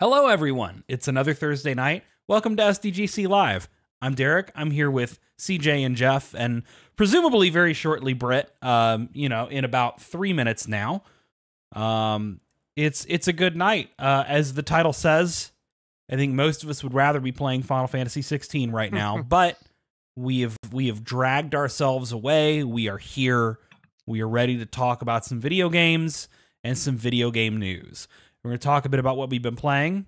Hello, everyone. It's another Thursday night. Welcome to SDGC Live. I'm Derek. I'm here with CJ and Jeff, and presumably very shortly Britt. Um, you know, in about three minutes now. Um, it's it's a good night. Uh, as the title says, I think most of us would rather be playing Final Fantasy 16 right now, but we have we have dragged ourselves away. We are here. We are ready to talk about some video games and some video game news. We're going to talk a bit about what we've been playing.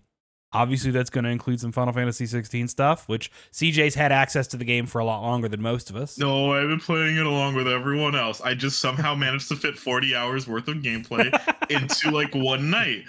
Obviously, that's going to include some Final Fantasy 16 stuff, which CJ's had access to the game for a lot longer than most of us. No, I've been playing it along with everyone else. I just somehow managed to fit 40 hours worth of gameplay into like one night.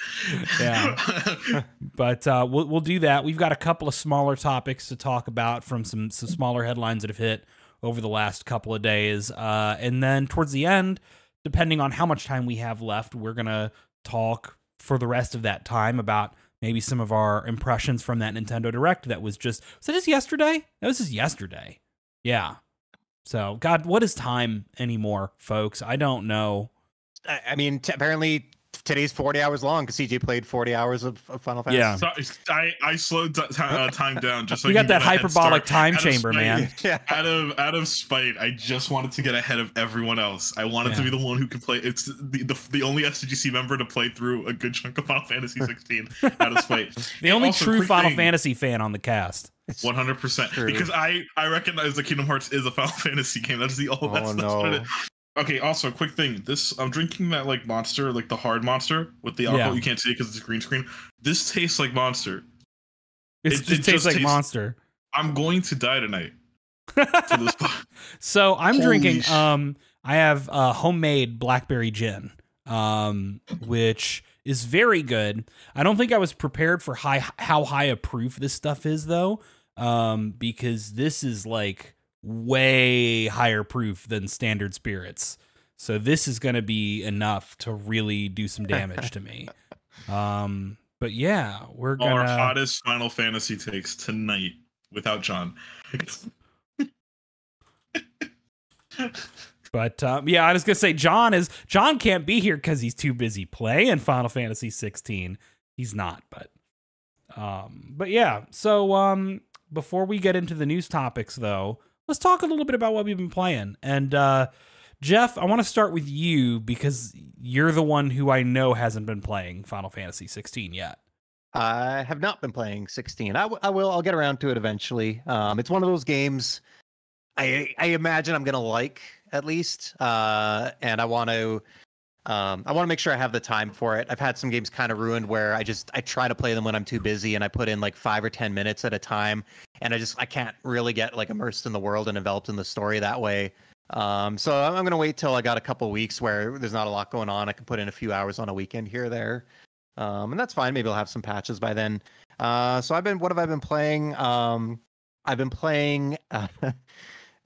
Yeah. but uh, we'll, we'll do that. We've got a couple of smaller topics to talk about from some, some smaller headlines that have hit over the last couple of days. Uh, and then towards the end, depending on how much time we have left, we're going to talk for the rest of that time about maybe some of our impressions from that Nintendo Direct that was just was it just yesterday? That was just yesterday. Yeah. So God, what is time anymore, folks? I don't know. I, I mean, t- apparently today's 40 hours long because CJ played 40 hours of, of Final Fantasy. Yeah. So, I, I slowed t- t- uh, time down just so you I got that get a head hyperbolic time Out chamber, spite- man. yeah. Out of out of spite, I just wanted to get ahead of everyone else. I wanted to be the one who could play. It's the, the the only SDGC member to play through a good chunk of Final Fantasy 16 out of spite. The only Also, true Final thing. Fantasy fan on the cast. One hundred percent. Because I I recognize that Kingdom Hearts is a Final Fantasy game. That's the oh, that's, Oh, that's what it no. is. Okay. Also, quick thing. This I'm drinking that like monster, like the hard monster with the alcohol. Yeah. You can't see it because it's a green screen. This tastes like monster. It- it, it tastes just like tastes- monster. I'm going to die tonight. So I'm Holy drinking. sh- Um, I have uh, homemade blackberry gin, um, which is very good. I don't think I was prepared for high how high a proof this stuff is though, um, because this is like way higher proof than standard spirits. So this is going to be enough to really do some damage to me. Um, but yeah, we're gonna. Our hottest Final Fantasy takes tonight without John. But um, yeah, I was gonna say John is John can't be here because he's too busy playing Final Fantasy 16. He's not, but um, but yeah. So um, before we get into the news topics, though, let's talk a little bit about what we've been playing. And uh, Jeff, I want to start with you because you're the one who I know hasn't been playing Final Fantasy 16 yet. I have not been playing 16. I, will. I'll get around to it eventually. Um, it's one of those games I I imagine I'm gonna like at least, uh, and I want to. Um, I want to make sure I have the time for it. I've had some games kind of ruined where I just I try to play them when I'm too busy and I put in like five or ten minutes at a time, and I just I can't really get like immersed in the world and enveloped in the story that way. Um, so I'm, I'm gonna wait till I got a couple weeks where there's not a lot going on. I can put in a few hours on a weekend here or there, um, and that's fine. Maybe I'll have some patches by then. Uh, so I've been what have I been playing? Um, I've been playing uh,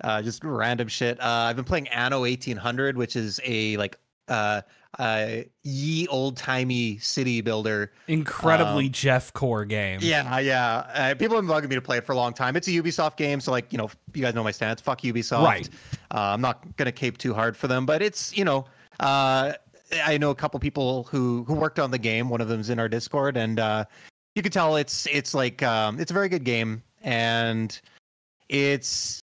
uh, just random shit. Uh, I've been playing Anno 1800, which is a like uh, uh, ye old timey city builder. Incredibly Um, Jeff Core game. Yeah, yeah. Uh, people have been bugging me to play it for a long time. It's a Ubisoft game, so like you know, you guys know my stance. Fuck Ubisoft. Right. Uh, I'm not gonna cape too hard for them, but it's you know, uh, I know a couple people who who worked on the game. One of them's in our Discord, and uh, you can tell it's it's like um, it's a very good game, and it's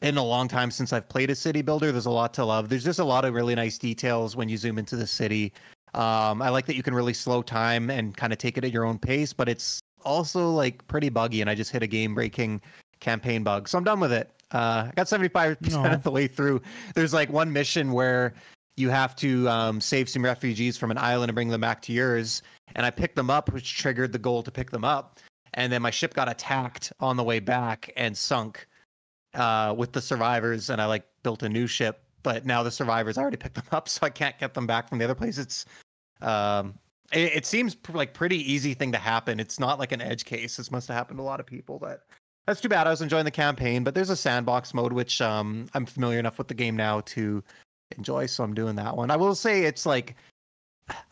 been a long time since I've played a city builder. There's a lot to love. There's just a lot of really nice details when you zoom into the city. Um, I like that you can really slow time and kind of take it at your own pace, but it's also like pretty buggy. And I just hit a game breaking campaign bug, so I'm done with it. Uh, I got 75% Aw. of the way through. There's like one mission where you have to um, save some refugees from an island and bring them back to yours. And I picked them up, which triggered the goal to pick them up. And then my ship got attacked on the way back and sunk uh, with the survivors. And I like built a new ship, but now the survivors I already picked them up, so I can't get them back from the other place. It's um, it, it seems pr- like pretty easy thing to happen. It's not like an edge case. This must have happened to a lot of people, but that's too bad. I was enjoying the campaign, but there's a sandbox mode which um, I'm familiar enough with the game now to enjoy, so I'm doing that one. I will say it's like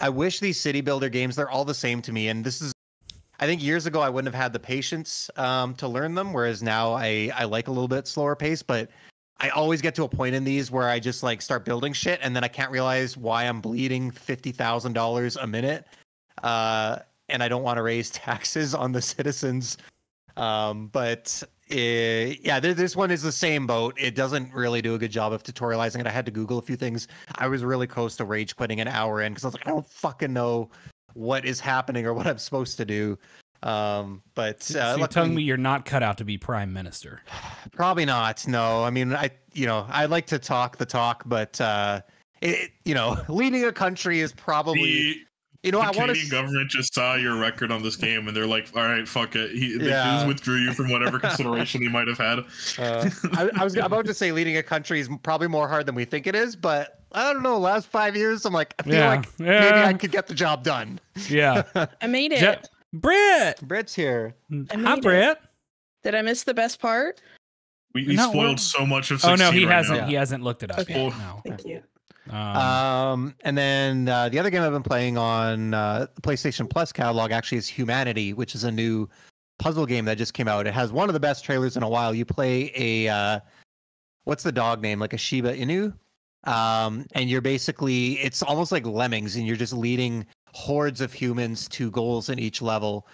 I wish these city builder games they're all the same to me, and this is I think years ago I wouldn't have had the patience um, to learn them, whereas now I I like a little bit slower pace, but I always get to a point in these where I just like start building shit and then I can't realize why I'm bleeding fifty thousand dollars a minute. Uh, and I don't want to raise taxes on the citizens. Um, but uh, yeah, th- this one is the same boat. It doesn't really do a good job of tutorializing it. I had to Google a few things. I was really close to rage quitting an hour in because I was like, I don't fucking know what is happening or what I'm supposed to do. Um, but So uh, you're luckily- telling me you're not cut out to be prime minister. Probably not. No, I mean, I you know, I like to talk the talk, but uh, it, you know, leading a country is probably The, you know, the I want Canadian to. government just saw your record on this game and they're like, all right, fuck it. He, they Yeah. just withdrew you from whatever consideration he might have had. Uh, I, I was about to say leading a country is probably more hard than we think it is, but I don't know. Last five years, I'm like, I feel Yeah, like maybe. I could get the job done. Yeah. I made it. Je- Britt. Brett's here. Hi, made. Britt. Did I miss the best part? We, we No, spoiled so much of Oh no, he right hasn't. now. He hasn't looked it up Okay. yet. No. Thank you. Um, Um, and then uh, the other game I've been playing on uh, PlayStation Plus catalog actually is Humanity, which is a new puzzle game that just came out. It has one of the best trailers in a while. You play a uh, what's the dog name? Like a Shiba Inu. Um, and you're basically it's almost like lemmings, and you're just leading hordes of humans to goals in each level.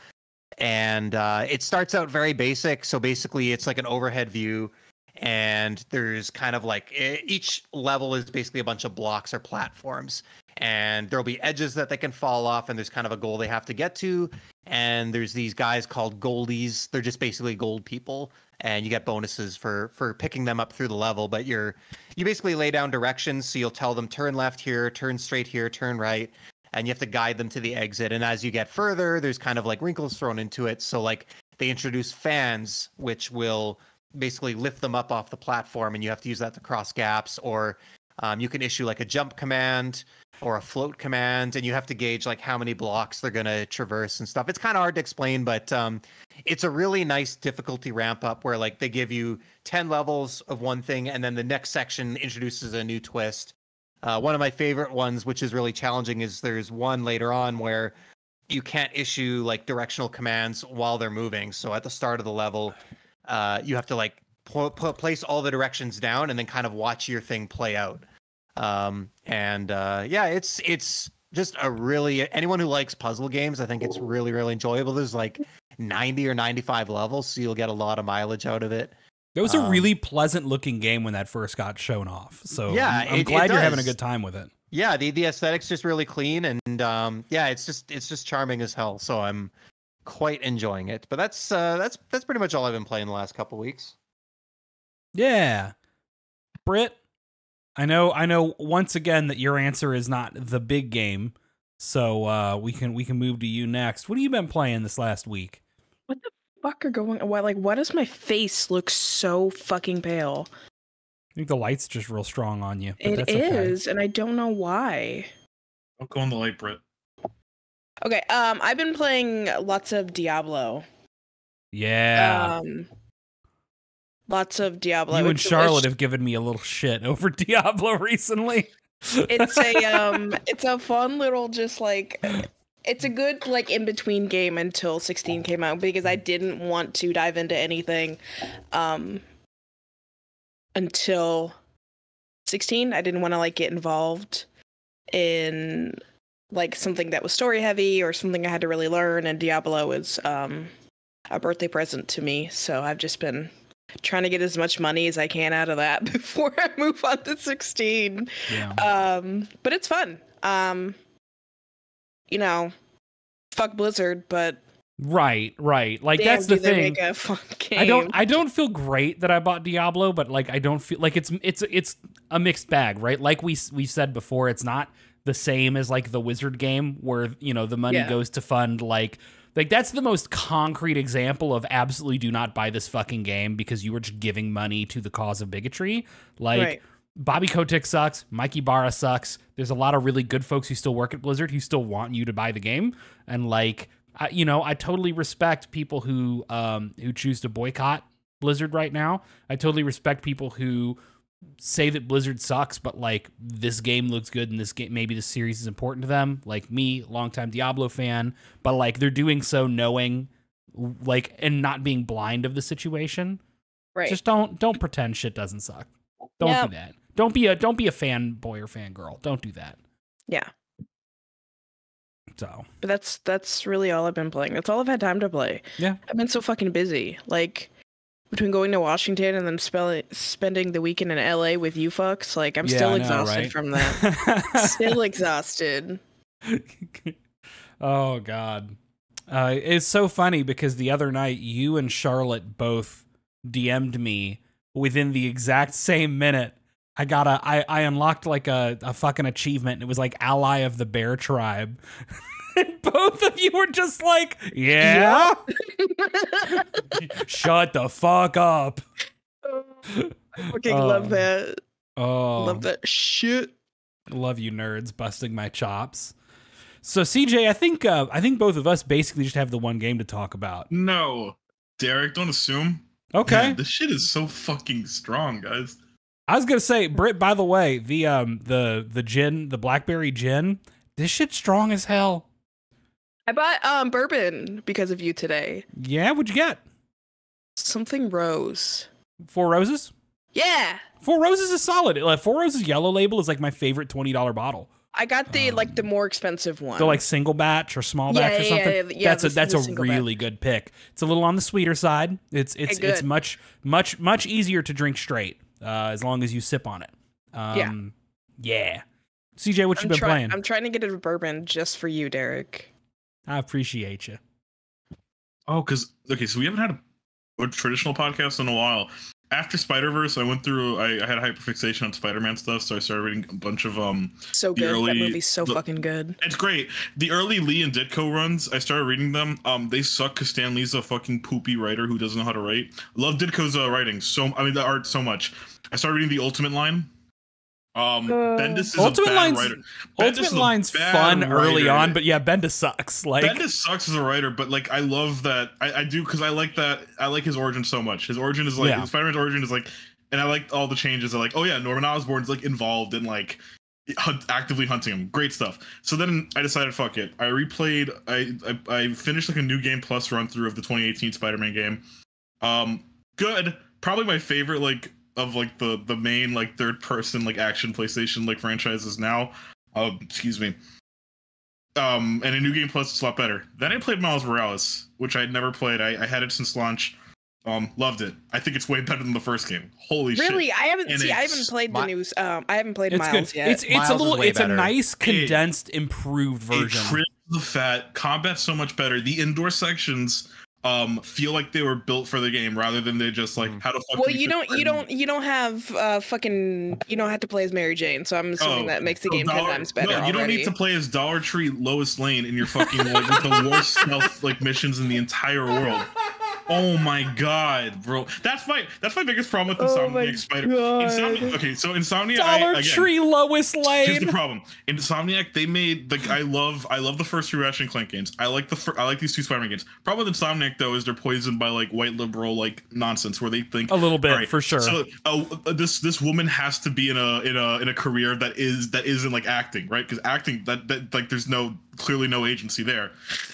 And uh, it starts out very basic. So basically, it's like an overhead view and there's kind of like each level is basically a bunch of blocks or platforms and there'll be edges that they can fall off and there's kind of a goal they have to get to and there's these guys called goldies. They're just basically gold people and you get bonuses for for picking them up through the level but you're you basically lay down directions so you'll tell them turn left here turn straight here turn right and you have to guide them to the exit and as you get further there's kind of like wrinkles thrown into it. So like they introduce fans which will basically lift them up off the platform and you have to use that to cross gaps or um, you can issue like a jump command or a float command and you have to gauge like how many blocks they're going to traverse and stuff. It's kind of hard to explain but um, it's a really nice difficulty ramp up where like they give you 10 levels of one thing and then the next section introduces a new twist. Uh, one of my favorite ones which is really challenging is there's one later on where you can't issue like directional commands while they're moving. So at the start of the level uh, you have to like pl- pl- place all the directions down and then kind of watch your thing play out. Um, and uh, yeah, it's it's just a really anyone who likes puzzle games, I think it's really really enjoyable. There's like 90 or 95 levels, so you'll get a lot of mileage out of it. it was a um, really pleasant looking game when that first got shown off. So Yeah, I'm, I'm it- it glad you're having a good time with it. Yeah, the the aesthetics just really clean and um, yeah, it's just it's just charming as hell. So I'm quite enjoying it. But that's uh, that's that's pretty much all I've been playing the last couple weeks. Yeah. Britt, I know I know once again that your answer is not the big game. So uh we can we can move to you next. What have you been playing this last week? What the fuck are going? Why like? Why does my face look so fucking pale? I think the light's just real strong on you. but It that's okay. is, and I don't know why. Don't go on the light, Brit. Okay, um, I've been playing lots of Diablo. Yeah. Um, lots of Diablo. you and Charlotte have given me a little shit over Diablo recently. it's a um it's a fun little just like it's a good like in between game until 16 came out because I didn't want to dive into anything um until 16 I didn't want to like get involved in like something that was story heavy or something I had to really learn and Diablo was um a birthday present to me so I've just been trying to get as much money as I can out of that before I move on to 16 yeah. um, but it's fun. Um, you know, fuck Blizzard, but Right, right. Like damn, that's the thing. Make a fun game. I don't I don't feel great that I bought Diablo, but like I don't feel like it's it's it's a mixed bag, right? Like we we said before, it's not the same as like the Wizard game where, you know, the money Yeah. goes to fund like like that's the most concrete example of absolutely do not buy this fucking game because you were just giving money to the cause of bigotry. Like Right. Bobby Kotick sucks. Mike Ybarra sucks. There's a lot of really good folks who still work at Blizzard who still want you to buy the game, and like, I, you know, I totally respect people who um who choose to boycott Blizzard right now. I totally respect people who say that Blizzard sucks, but like this game looks good and this game maybe this series is important to them. Like me, longtime Diablo fan, but like they're doing so knowing, like, and not being blind of the situation. Right. Just don't don't pretend shit doesn't suck. Don't Yep. do that. Don't be a don't be a fanboy or fangirl. Don't do that. yeah. So But that's that's really all I've been playing. That's all I've had time to play. Yeah. I've been so fucking busy. Like between going to Washington and then spell- spending the weekend in LA with you fucks, like I'm Yeah, still know, exhausted right? from that. still exhausted. oh God, uh, it's so funny because the other night you and Charlotte both DM'd me within the exact same minute. I got a I, I unlocked like a, a fucking achievement and it was like ally of the bear tribe. and both of you were just like, yeah. Shut the fuck up. I fucking Oh. love that. Oh, Love that shit. Love you nerds busting my chops. So CJ, I think uh, I think both of us basically just have the one game to talk about. No, Derek, don't assume. Okay. Man, this shit is so fucking strong, guys. I was gonna say, Britt. By the way, the um the the gin, the blackberry gin, this shit's strong as hell. I bought um bourbon because of you today. Yeah, what'd you get? Something rose. Four roses. Yeah. Four roses is solid. Uh, Four roses yellow label is like my favorite twenty dollar bottle. I got the like the more expensive one. The like single batch or small Yeah, batch or yeah, something. yeah, yeah, that's a that's a really good pick. It's a little on the sweeter side. It's it's Okay, it's much much much easier to drink straight uh, as long as you sip on it. Um, yeah. Yeah. CJ, what you I'm, been try- playing? I'm trying to get a bourbon just for you, Derek. I appreciate you. Oh, because okay, so we haven't had a, a traditional podcast in a while. After Spider Verse, I went through. I, I had a hyperfixation on Spider Man stuff, so I started reading a bunch of um. So The good. that movie's so the- fucking good. It's great. The early Lee and Ditko runs, I started reading them. Um, they suck because Stan Lee's a fucking poopy writer who doesn't know how to write. Love Ditko's uh, writing so. I mean, the art so much. I started reading the Ultimate line. Um, Uh, Bendis is Ultimate a bad Line's- writer. Bendis Ultimate Line's bad fun early on, but yeah, Bendis sucks. Like Bendis sucks as a writer, but like I love that. I, I do because I like that. I like his origin so much. His origin is like Yeah. Spider-Man's origin is like, and I like all the changes. I like, oh yeah, Norman Osborn's like involved in like hunt, actively hunting him. Great stuff. So then I decided, fuck it. I replayed. I I, I finished like a new game plus run through of the 2018 Spider-Man game. Um, good. Probably my favorite like of like the the main like third person like action PlayStation like franchises now. Um, excuse me. Um, and a new game plus is a lot better. Then I played Miles Morales, which I'd never played. I, I had it since launch. Um, loved it. I think it's way better than the first game. Holy shit! Really, I haven't And see. I haven't played the Mi- news. Um, I haven't played it's Miles good. yet. It's it's Miles a little way it's a nice condensed improved version. trims the fat. Combat's so much better. The indoor sections um feel like they were built for the game rather than they just like Mm. how to fuck. well, you don't. You don't. You don't have uh fucking. You don't have to play as Mary Jane. So I'm assuming Oh, that makes the so game ten times better. No, you don't need to play as Dollar Tree Lois Lane in your fucking like with the worst stealth like missions in the entire world. Oh my god, bro. That's my that's my biggest problem with Oh Insomniac Spider. God. Insomniac, okay, so Insomniac I- Dollar again, Tree Lois Here's the problem. Insomniac, they made like I love I love the first three Ratchet and Clank games. I like the fir- I like these two Spider-Man games. Problem with Insomniac though is they're poisoned by like white liberal like nonsense where they think A little bit Alright, for sure. So uh, this this woman has to be in a in a in a career that is that isn't like acting, right? Because acting that that like there's no clearly no agency there.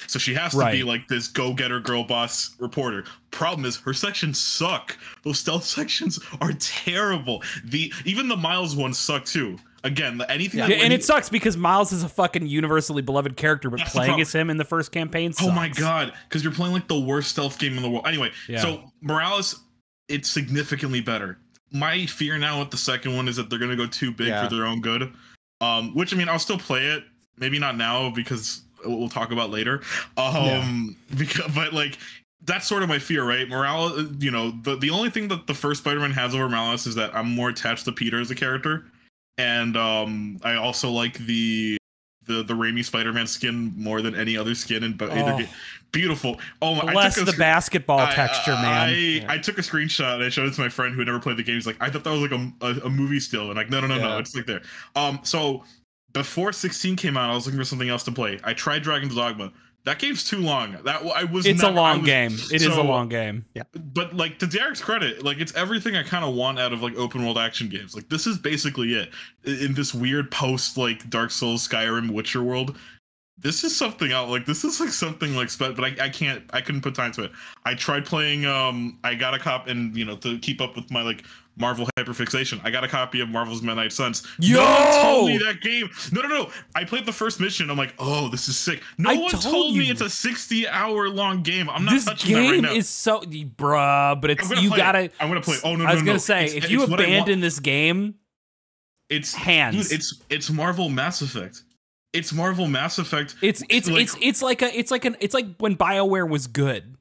So she has to Right. be like this go-getter girl boss reporter. Problem is her sections suck. Those stealth sections are terrible. The even the Miles ones suck too. Again, anything Yeah, that and it you- sucks because Miles is a fucking universally beloved character, but That's playing as him in the first campaign. Oh my god, because you're playing like the worst stealth game in the world. Anyway, Yeah. so Morales, it's significantly better. My fear now with the second one is that they're gonna go too big Yeah. for their own good. Um, which I mean, I'll still play it. Maybe not now because we'll talk about later. Um, because but like that's sort of my fear, right? Morales, you know, the the only thing that the first Spider-Man has over Morales is that I'm more attached to Peter as a character, and um, I also like the the the Raimi Spider-Man skin more than any other skin in but Oh. game. Beautiful. Oh my! I Bless took the sc- basketball I- texture, I, man. I, Yeah. I took a screenshot and I showed it to my friend who had never played the game. He's like, I thought that was like a, a, a movie still, and like, no, no, no, no, it's like there. Um, so before 16 came out, I was looking for something else to play. I tried Dragon's Dogma. That game's too long. That I was. it's a never- I long was- game. It is a long game. Yeah. but like to Derek's credit, like it's everything I kind of want out of like open world action games. Like this is basically it in this weird post like Dark Souls, Skyrim, Witcher world. This is something out like this is like something like spe- but I, I can't I couldn't put time to it. I tried playing um I got a cop and you know to keep up with my like Marvel Hyperfixation. I got a copy of Marvel's Midnight Suns. Yo! No one told me that game. No, no, no. I played the first mission. I'm like, oh, this is sick. No I one told told, me it's a 60 hour long game. I'm not this touching that right game now. is so bruh, but it's you it. gotta. I'm gonna play. it. Oh no, no, I was no. gonna say, It's- if you it's abandon this game, it's hands. dude, it's it's Marvel Mass Effect. It's Marvel Mass Effect. It's it's like- it's it's like a it's like an it's like when BioWare was good.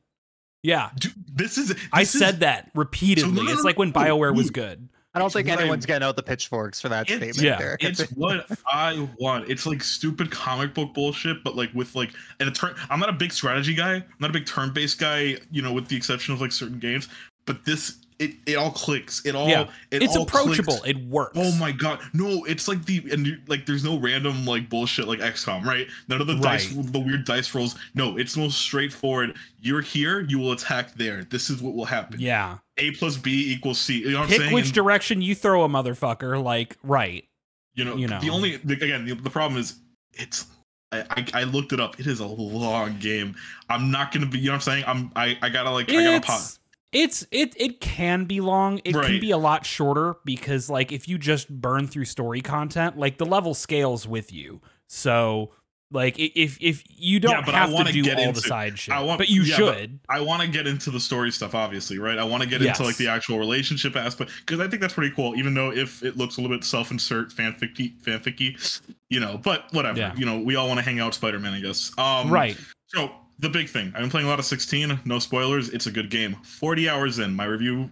Yeah. Dude, this is. I this is- said that repeatedly. no, no, it's like when BioWare was good. I don't think what I- anyone's getting out the pitchforks for that It's- statement. yeah, Derek. It's what I want. It's like stupid comic book bullshit, but like with like and a turn. I'm not a big strategy guy. I'm not a big turn-based guy. You know, with the exception of like certain games. But this, it it all clicks. It all. Yeah. It It's all approachable. clicks. It works. Oh my god, no! It's like the and like there's no random like bullshit like XCOM, right? None of the dice, Right. the weird dice rolls. No, it's most straightforward. You're here, you will attack there. This is what will happen. Yeah. A plus B equals C. You know what I'm Pick saying? which And, direction you throw a motherfucker. Like right. you know, you know. the only the, again the, the problem is it's. I, I, I looked it up. It is a long game. I'm not gonna be. You know what I'm saying? I'm. I, I gotta like. I gotta pause. It's it it can be long. It can be a lot shorter because like if you just burn through story content, like the level scales with you. So like if if you don't Yeah, but I have to wanna do get all into- the side shit, I want- but you yeah, but- should. I want to get into the story stuff, obviously, right? I want to get Yes. into like the actual relationship aspect because I think that's pretty cool. Even though if it looks a little bit self-insert, fanficky, fanficky, you know, but whatever. Yeah. You know, we all want to hang out Spider-Man, I guess. Um, right. So the big thing, I've been playing a lot of 16. No spoilers. It's a good game. 40 hours in, my review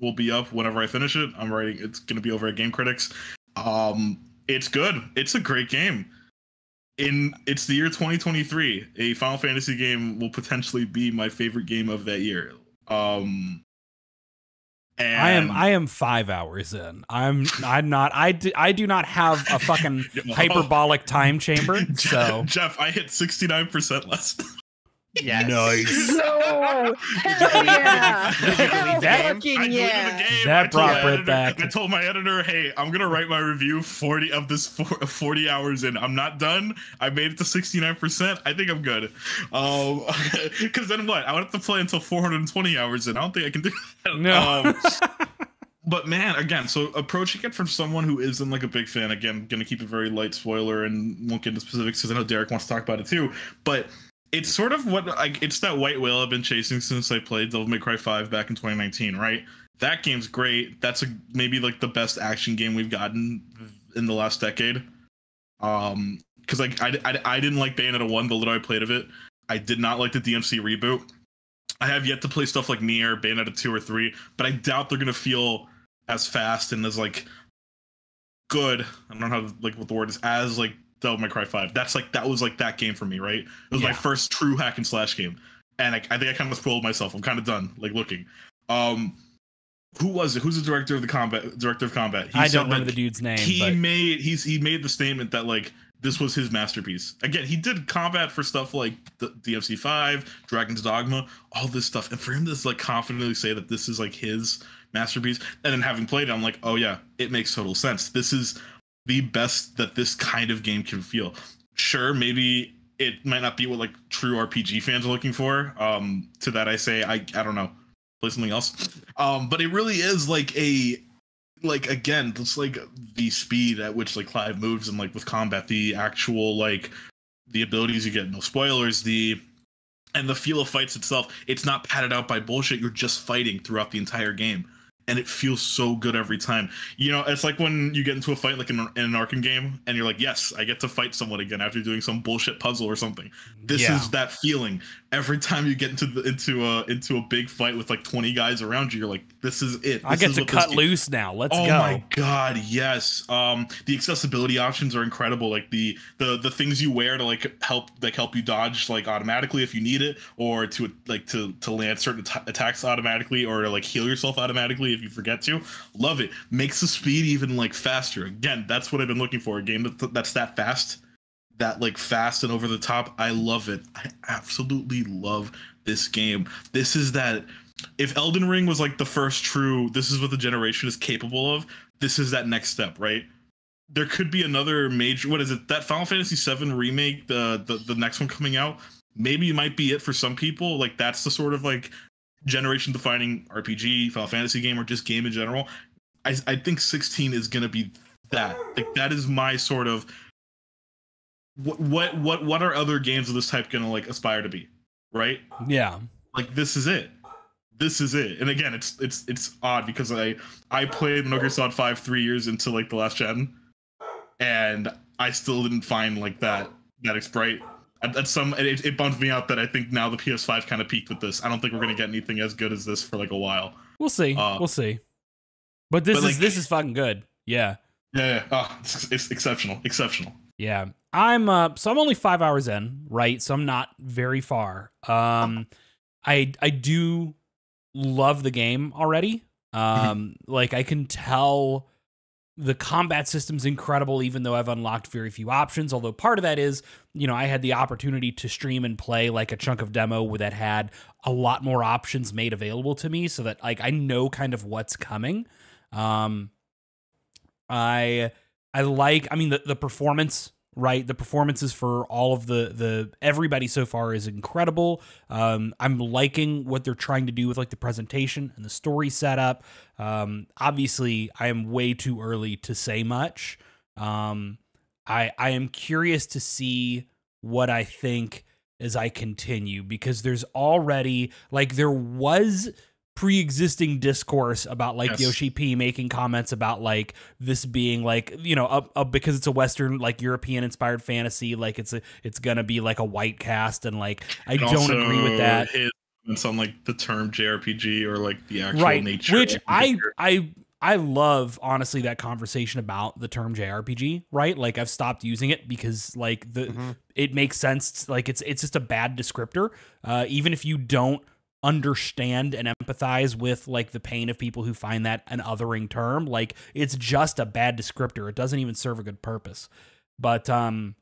will be up whenever I finish it. I'm writing. It's gonna be over at Game Critics. Um, it's good. It's a great game. In it's the year 2023. A Final Fantasy game will potentially be my favorite game of that year. Um, and I am I am five hours in. I'm I'm not I do, I do not have a fucking hyperbolic time chamber. So Jeff, I hit 69% last. Yes. No, hell yeah, hell delete the game? I fucking yeah. That I brought my Britt editor- back. I told my editor, "Hey, I'm gonna write my review 40 of this 40 hours in. I'm not done. I made it to 69. percent I think I'm good. Um, because then what? I would have to play until 420 hours in. I don't think I can do that. no. Um, but man, again, so approaching it from someone who isn't like a big fan. Again, gonna keep it very light spoiler and won't get into specifics because I know Derek wants to talk about it too. But it's sort of what like it's that white whale I've been chasing since I played Devil May Cry 5 back in 2019, right? That game's great. That's a maybe like the best action game we've gotten in the last decade. Um, because like I, I I didn't like Bayonetta 1, the little I played of it. I did not like the DMC reboot. I have yet to play stuff like Nier, Bayonetta 2 or 3, but I doubt they're gonna feel as fast and as like good. I don't know how like what the word is as like Devil May Cry 5. That's like that was like that game for me, right? It was my first true hack and slash game. And I, I think I kind of spoiled myself. I'm kind of done, like looking. Um who was it? Who's the director of the combat director of combat? He I don't remember the dude's name. he but made he's he made the statement that like this was his masterpiece. Again, he did combat for stuff like the DMC five, Dragon's Dogma, all this stuff, and for him to like confidently say that this is like his masterpiece, and then having played it, I'm like, oh yeah, it makes total sense. This is the best that this kind of game can feel. Sure, maybe it might not be what like true RPG fans are looking for. Um, to that I say, I I don't know, play something else. Um, but it really is like a like again, just like the speed at which like Clive moves and like with combat, the actual like the abilities you get, no spoilers, the and the feel of fights itself. It's not padded out by bullshit. You're just fighting throughout the entire game. And it feels so good every time. You know, it's like when you get into a fight like in, in an Arkham game, and you're like, "Yes, I get to fight someone again after doing some bullshit puzzle or something." This Yeah. is that feeling. Every time you get into the into a into a big fight with like 20 guys around you, you're like, "This is it." I This get is to cut loose now. Let's oh go. Oh my god, yes. Um, the accessibility options are incredible. Like the the the things you wear to like help like help you dodge like automatically if you need it, or to like to to land certain at- attacks automatically, or to like heal yourself automatically if you forget to. Love it. Makes the speed even like faster. Again, that's what I've been looking for. A game that, that's that fast, that like fast and over the top. I love it. I absolutely love this game. This is that if Elden Ring was like the first true, this is what the generation is capable of. This is that next step, right? There could be another major. What is it? That Final Fantasy VII remake, the the the next one coming out. Maybe it might be it for some people. Like that's the sort of like generation defining RPG, Final Fantasy game, or just game in general. I I think 16 is gonna be that. Like that is my sort of what what what what are other games of this type gonna like aspire to be, right? Yeah. Like this is it. This is it. And again, it's it's it's odd because I I played Metal Gear Solid 5 three years into like the last gen, and I still didn't find like that that bright. At, at some it, it bummed me out that I think now the PS5 kind of peaked with this. I don't think we're gonna get anything as good as this for like a while. We'll see. Uh, we'll see. But this but, is like- this is fucking good. Yeah. Yeah, yeah. Oh, it's, it's exceptional, exceptional. Yeah. I'm uh so I'm only 5 hours in, right? So I'm not very far. Um I I do love the game already. Um like I can tell the combat system's incredible even though I've unlocked very few options, although part of that is, you know, I had the opportunity to stream and play like a chunk of demo that had a lot more options made available to me so that like I know kind of what's coming. Um I I like I mean the the performance right? The performances for all of the the everybody so far is incredible. Um i'm liking what they're trying to do with like the presentation and the story setup. Um obviously i am way too early to say much. Um i i am curious to see what i think as i continue because there's already like there was pre-existing discourse about like Yes. Yoshi P making comments about like this being like you know up, up because it's a western like European inspired fantasy like it's a it's gonna be like a white cast and like I And don't also agree with that His comments on like the term JRPG or like the actual right nature. which I I I love honestly that conversation about the term JRPG right like I've stopped using it because like the Mhm. it makes sense like it's it's just a bad descriptor uh even if you don't understand and empathize with like the pain of people who find that an othering term. Like it's just a bad descriptor. It doesn't even serve a good purpose. But um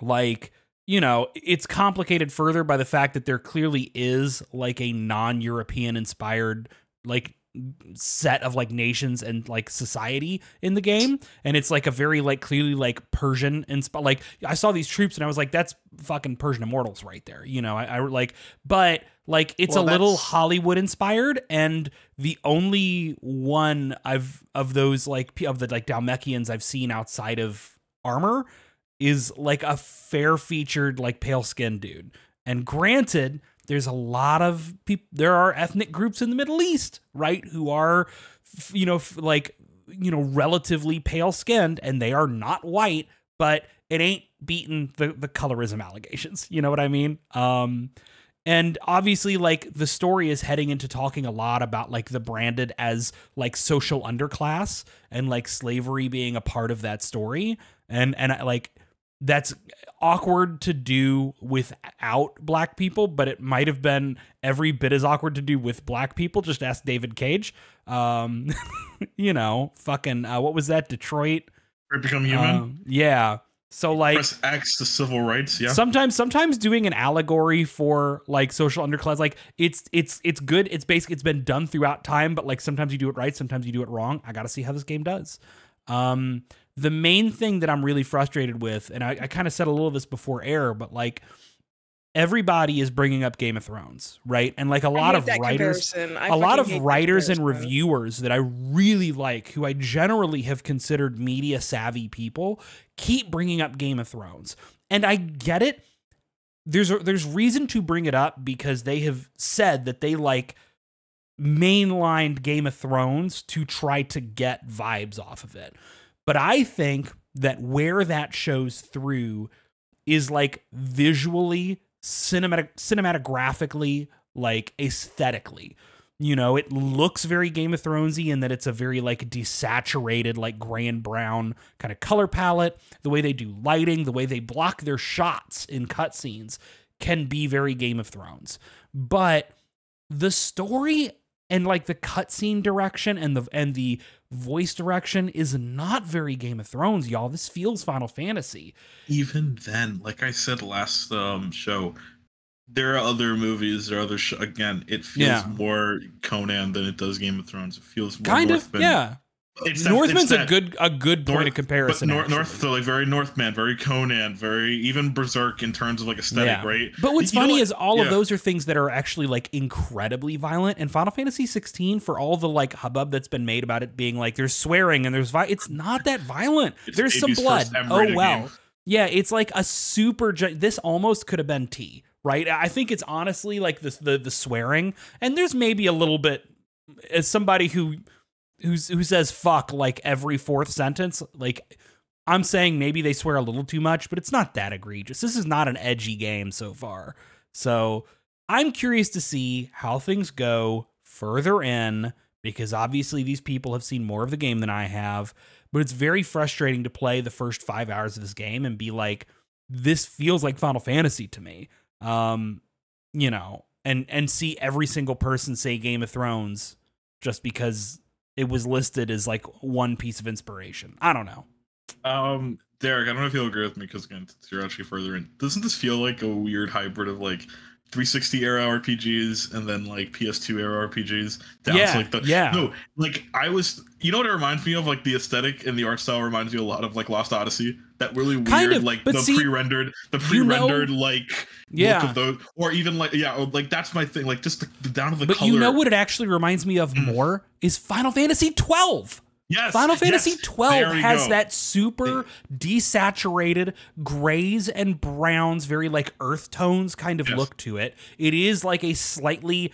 like you know it's complicated further by the fact that there clearly is like a non-european inspired like set of like nations and like society in the game. And it's like a very like clearly like persian insp- like i saw these troops and i was like that's fucking persian immortals right there you know i, I like but like it's Well, a little hollywood inspired and the only one i've of those like of the like Dhalmekians i've seen outside of armor is like a fair featured like pale skinned dude. And granted there's a lot of people there are ethnic groups in the middle east right who are you know f- like you know relatively pale skinned and they are not white but it ain't beating the the colorism allegations. You know what i mean? Um and obviously like the story is heading into talking a lot about like the branded as like social underclass and like slavery being a part of that story. And and I, like that's awkward to do without black people but it might have been every bit as awkward to do with black people. Just ask david cage. Um you know fucking uh, what was that? Detroit? Become human. Um, yeah so like Press X to civil rights. Yeah. sometimes sometimes doing an allegory for like social underclass like it's it's it's good it's basically it's been done throughout time but like sometimes you do it right sometimes you do it wrong i gotta see how this game does um the main thing that i'm really frustrated with and i, I kind of said a little of this before air but like everybody is bringing up game of thrones right and like a lot of writers a lot of writers and reviewers that I really like, who I generally have considered media savvy people, keep bringing up Game of Thrones, and I get it. There's a, there's reason to bring it up because they have said that they like mainlined Game of Thrones to try to get vibes off of it. But I think that where that shows through is like visually, cinematic, cinematographically, like aesthetically. You know, it looks very Game of Thronesy in that it's a very like desaturated, like gray and brown kind of color palette. The way they do lighting, the way they block their shots in cutscenes can be very Game of Thrones. But the story and like the cutscene direction and the and the voice direction is not very Game of Thrones, y'all. This feels Final Fantasy. Even then, like I said last um show, there are other movies, there are other sh- again. It feels Yeah. more Conan than it does Game of Thrones. It feels more Kind of, yeah. It's that- Northman's it's a good a good point North- of comparison. But Nor- North, so like very Northman, very Conan, very even Berserk in terms of like aesthetic, Yeah. right? But what's You funny what? is all of those are things that are actually like incredibly violent. And Final Fantasy 16, for all the like hubbub that's been made about it being like there's swearing and there's vi- it's not that violent. It's there's some blood. Oh wow. game. Yeah, it's like a super. This almost could have been T, right? I think it's honestly like the the the swearing, and there's maybe a little bit as somebody who who's who says fuck like every fourth sentence, like. I'm saying maybe they swear a little too much, but it's not that egregious. This is not an edgy game so far. So I'm curious to see how things go further in because obviously these people have seen more of the game than I have. But it's very frustrating to play the first five hours of this game and be like, this feels like Final Fantasy to me. Um, you know, and and see every single person say Game of Thrones just because it was listed as like one piece of inspiration. I don't know. Um, Derek, I don't know if you'll agree with me because again, you're actually further in. Doesn't this feel like a weird hybrid of like 360 era RPGs and then like PS2 era RPGs? Down Yeah, to like the yeah. no, like I was. You know what it reminds me of? Like the aesthetic and the art style reminds me a lot of like Lost Odyssey. That really weird, Kind of, like the see, pre-rendered, the you know- pre-rendered like Yeah. look of those, or even like yeah, like that's my thing. Like just the, the down to the But color. you know what it actually reminds me of Mm. more is Final Fantasy 12. Yes, Final Fantasy there 12 has go. that super desaturated grays and browns, very like earth tones kind of Yes. look to it. It is like a slightly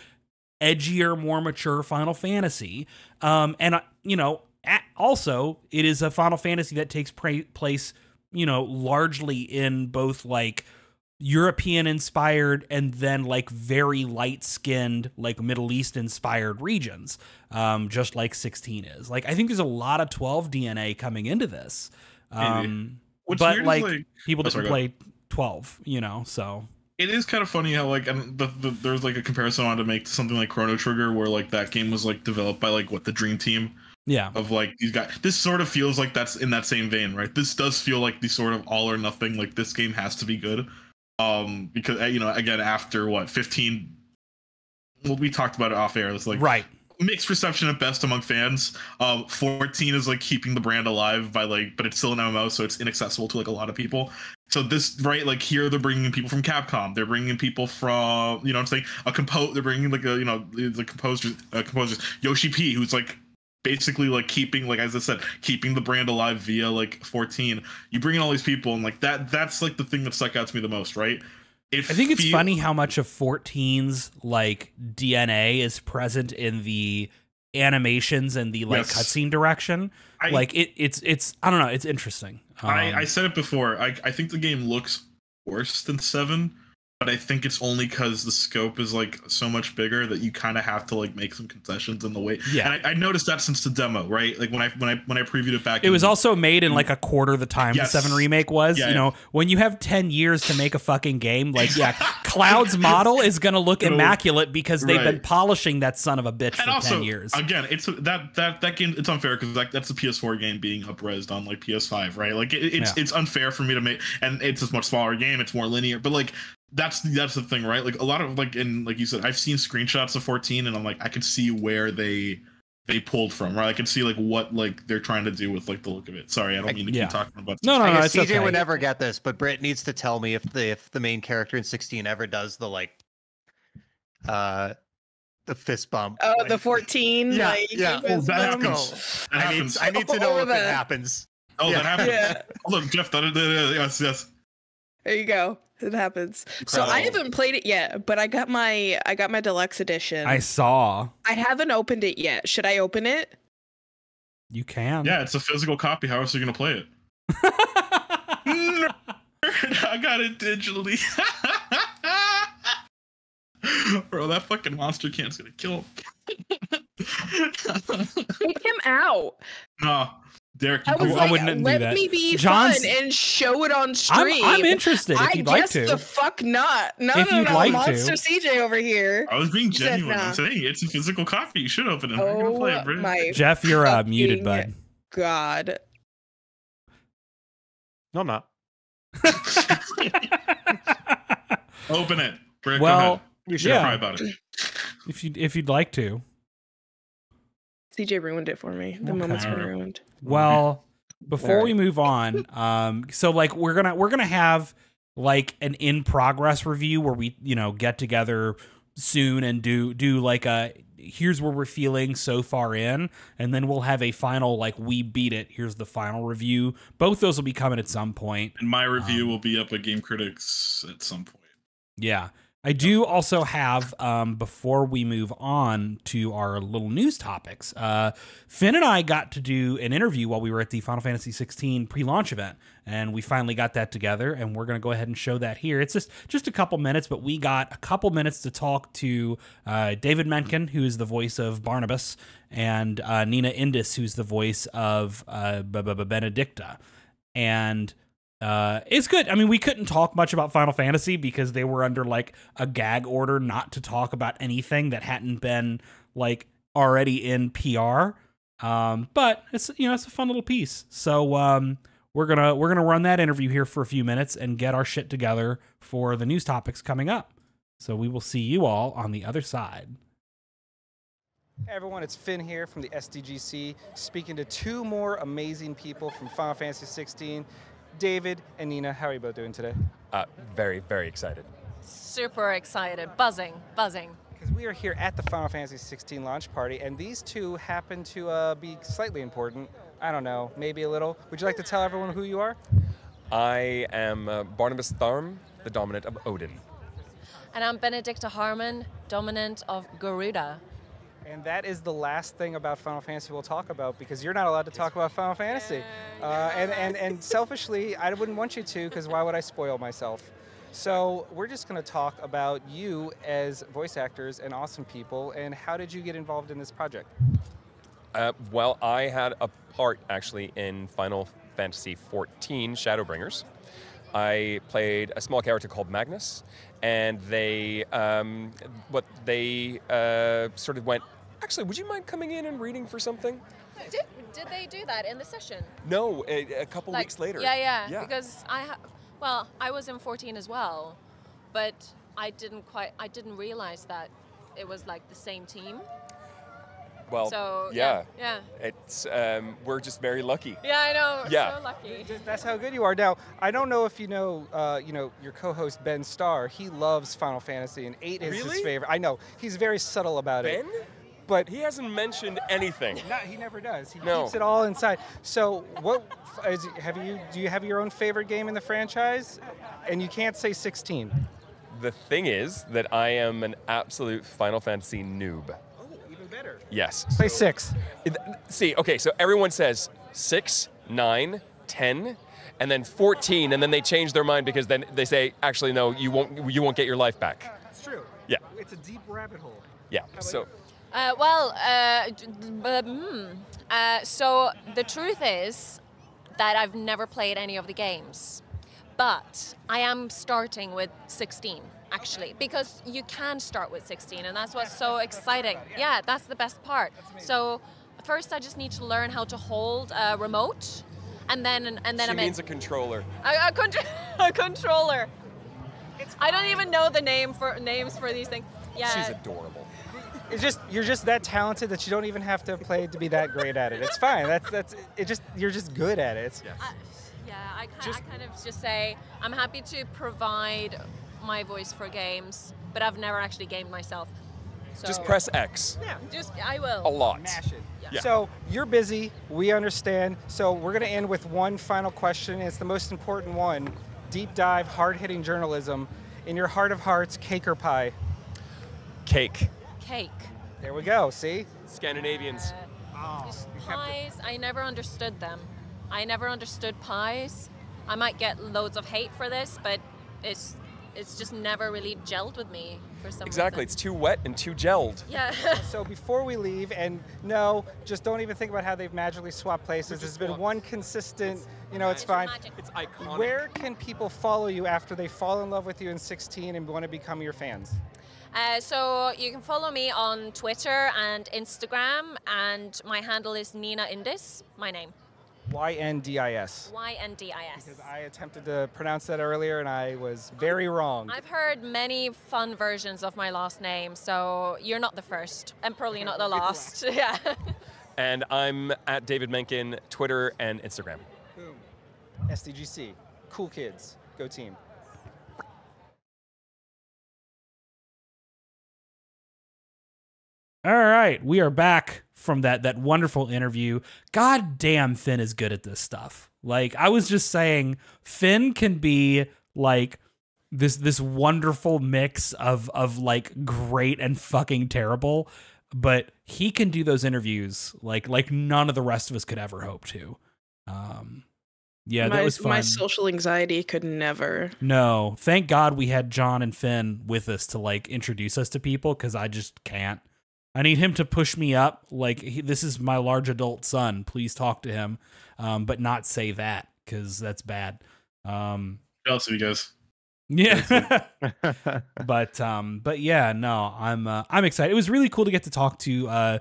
edgier, more mature Final Fantasy. Um, and, uh, you know, a- also, it is a Final Fantasy that takes pra- place, you know, largely in both like European inspired and then like very light skinned, like Middle East inspired regions, um, just like 16 is. Like, I think there's a lot of 12 DNA coming into this. Um, What's but like, like- people Oh, that sorry, play 12, you know, so it is kind of funny how like and the, the, there's like a comparison I wanted to make to something like Chrono Trigger where like that game was like developed by like what the Dream Team yeah. of like these guys. This sort of feels like that's in that same vein, right? This does feel like the sort of all or nothing. Like this game has to be good, um, because uh, you know again after what 15. Well, we talked about it off air. It's like right. mixed reception at best among fans. Um, 14 is like keeping the brand alive by like, but it's still an MMO, so it's inaccessible to like a lot of people. So this, right, like here they're bringing people from Capcom. They're bringing people from, you know, what I'm saying a compo. They're bringing like a, you know, the composers, uh, composers Yoshi P, who's like basically like keeping, like as I said, keeping the brand alive via like 14. You bring in all these people, and like that, that's like the thing that stuck out to me the most, right? It I think it's feel- funny how much of 14's like DNA is present in the animations and the like Yes. cutscene direction. I- like it, it's it's I don't know, it's interesting. Um, I, I said it before. I, I think the game looks worse than seven, but I think it's only because the scope is like so much bigger that you kind of have to like make some concessions in the way. Yeah. and I, I noticed that since the demo, right? Like when I when I when I previewed it back, it was also made in like a quarter the time Yes. the 7 remake was. Yeah, you know, when you have 10 years to make a fucking game, like yeah, Cloud's model is going to look immaculate because they've been polishing that son of a bitch and for also 10 years. again, it's that that that game. It's unfair because like that's a PS4 game being upresed on like PS5, right? Like it, it's Yeah. it's unfair for me to make, and it's a much smaller game. It's more linear, but like that's that's the thing, right? Like a lot of like and like you said, I've seen screenshots of 14, and I'm like I can see where they they pulled from, right? I can see like what like they're trying to do with like the look of it. Sorry, I don't mean to Yeah. keep talking about. No, no, I no, guess it's CJ okay. would never get this, but Britt needs to tell me if the if the main character in 16 ever does the like uh the fist bump. Oh, when- the 14. Yeah, like, yeah. Oh, fist that bump? happens. That I need. I need to know Over if that. it happens. Oh, Yeah. that happens. Yeah, Oh, look, Jeff. That, that, that- yes, yes. there you go. It happens. So I haven't played it yet, but I got my I got my deluxe edition. I saw. I haven't opened it yet. Should I open it? You can. Yeah, it's a physical copy. How else are you gonna play it? I got it digitally. Bro, that fucking monster can's gonna kill him. Take him out. no, Derek, I was do I like, wouldn't do let that. me be John's- fun and show it on I'm, stream. I'm interested if I you'd like guess to. the fuck not. No, If no, you'd no. like to. Monster CJ over here. I was being He said genuine. nah. I'm saying it's a physical copy. You should open it. You're gonna play Oh it, bro. my Jeff, you're uh, muted, bud. god. No, I'm not. Open it. Brick, well, go ahead. You should Yeah. Cry about it. if you if you'd like to. CJ ruined it for me. The moment's been Okay. ruined. Well, before Alright. we move on, um, so like we're gonna we're gonna have like an in progress review where we you know get together soon and do do like a here's where we're feeling so far in, and then we'll have a final like we beat it. Here's the final review. Both those will be coming at some point. And my review Um, will be up at Game Critics at some point. Yeah. I do also have, um, before we move on to our little news topics, uh, Finn and I got to do an interview while we were at the Final Fantasy 16 pre-launch event, and we finally got that together, and we're going to go ahead and show that here. It's just just a couple minutes, but we got a couple minutes to talk to uh, David Menkin, who is the voice of Barnabas, and uh, Nina Yndis, who's the voice of uh, Benedikta, and uh, it's good. I mean, we couldn't talk much about Final Fantasy because they were under like a gag order not to talk about anything that hadn't been like already in PR. Um, but it's you know it's a fun little piece. So um, we're gonna we're gonna run that interview here for a few minutes and get our shit together for the news topics coming up. So we will see you all on the other side. Hey everyone, it's Finn here from the SDGC, speaking to two more amazing people from Final Fantasy 16, David and Nina. How are you both doing today? Uh, very, very excited. Super excited, buzzing, buzzing. Because we are here at the Final Fantasy 16 launch party, and these two happen to uh, be slightly important. I don't know, maybe a little. Would you like to tell everyone who you are? I am uh, Barnabas Tharm, the dominant of Odin. And I'm Benedikta Harman, dominant of Garuda. And that is the last thing about Final Fantasy we'll talk about because you're not allowed to talk about Final Fantasy. Uh, and, and, and selfishly, I wouldn't want you to because why would I spoil myself? So we're just going to talk about you as voice actors and awesome people and how did you get involved in this project? Uh, well, I had a part actually in Final Fantasy XIV Shadowbringers. I played a small character called Magnus, and they, um, what they uh, sort of went. Actually, would you mind coming in and reading for something? Did, did they do that in the session? No, a, a couple Like- weeks later. Yeah, yeah, Yeah. Because I, ha- well, I was in 14 as well, but I didn't quite, I didn't realize that it was like the same team. Well, so yeah, yeah, it's um, we're just very lucky. yeah, I know. Yeah. So lucky. That's how good you are. Now, I don't know if you know, uh, you know, your co-host Ben Starr. He loves Final Fantasy, and eight is his Really? favorite. I know he's very subtle about it, Ben, but he hasn't mentioned anything. No, he never does. He No. keeps it all inside. So, what is, have you? Do you have your own favorite game in the franchise? And you can't say 16. The thing is that I am an absolute Final Fantasy noob. Oh, even better. Yes. Play so- six. It- See, okay, so everyone says six, nine, ten, and then 14, and then they change their mind because then they say, actually, no, you won't, you won't get your life back. That's true. Yeah. It's a deep rabbit hole. Yeah. So, Uh, well, uh, d- d- but, hmm. uh, so the truth is that I've never played any of the games, but I am starting with 16 actually because you can start with 16, and that's what's so exciting. Yeah, that's the best part. So first, I just need to learn how to hold a remote, and then and then she I'm means in. a controller. A, a, contr- a controller. I don't even know the name for names for these things. Yeah. She's adorable. It's just you're just that talented that you don't even have to play to be that great at it. It's fine. That's that's it. Just you're just good at it. Yes. I, yeah, I, ki- I kind of just say I'm happy to provide my voice for games, but I've never actually gamed myself. So Just press X Yeah. Just I will. a lot. Mash it. Yeah. So you're busy. We understand. So we're going to end with one final question. It's the most important one. Deep dive, hard hitting journalism. In your heart of hearts, cake or pie? Cake. Cake. There we go. See? Scandinavians. Uh, just pies. I never understood them. I never understood pies. I might get loads of hate for this, but it's it's just never really gelled with me for some Exactly. reason. It's too wet and too gelled. yeah. So before we leave, and no, just don't even think about how they've magically swapped places. There's been one consistent, you know, it's fine. Magic. It's iconic. Where can people follow you after they fall in love with you in 16 and want to become your fans? Uh, so you can follow me on Twitter and Instagram, and my handle is Nina Yndis, my name. Y N D I S. Y N D I S. Because I attempted to pronounce that earlier and I was very wrong. I've heard many fun versions of my last name, so you're not the first, and probably not the last. yeah. And I'm at David Menkin, Twitter and Instagram. Boom. SDGC. Cool kids. Go team. All right, we are back from that that wonderful interview. God damn, Finn is good at this stuff. Like I was just saying, Finn can be like this this wonderful mix of of like great and fucking terrible, but he can do those interviews like like none of the rest of us could ever hope to. Um, yeah, my, that was fun. My social anxiety could never. No, thank God we had John and Finn with us to like introduce us to people because I just can't. I need him to push me up. Like he, this is my large adult son. Please talk to him, um, but not say that because that's bad. Um, Jealous of you guys. yeah, but um, but yeah, no, I'm uh, I'm excited. It was really cool to get to talk to uh,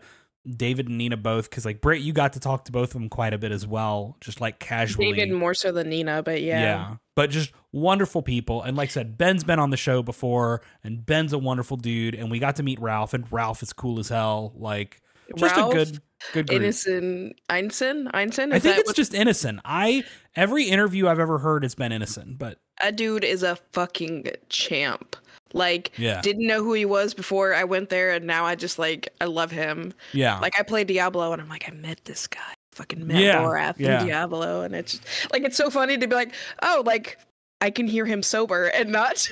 David and Nina both because like Britt, you got to talk to both of them quite a bit as well, just like casually. David more so than Nina, but yeah. Yeah, but just wonderful people. And like I said, Ben's been on the show before, and Ben's a wonderful dude. And we got to meet Ralph, and Ralph is cool as hell. Like, just Ralph, a good, good group. Ineson Einstein? Einstein? I think it's what- just Ineson. I every interview I've ever heard has been Ineson, but that dude is a fucking champ. Like, Yeah. didn't know who he was before I went there, and now I just like I love him. yeah, Like I played Diablo, and I'm like, I met this guy. Fucking met Yeah, Lorath yeah. in Diablo, and it's just, like it's so funny to be like, oh, like I can hear him sober and not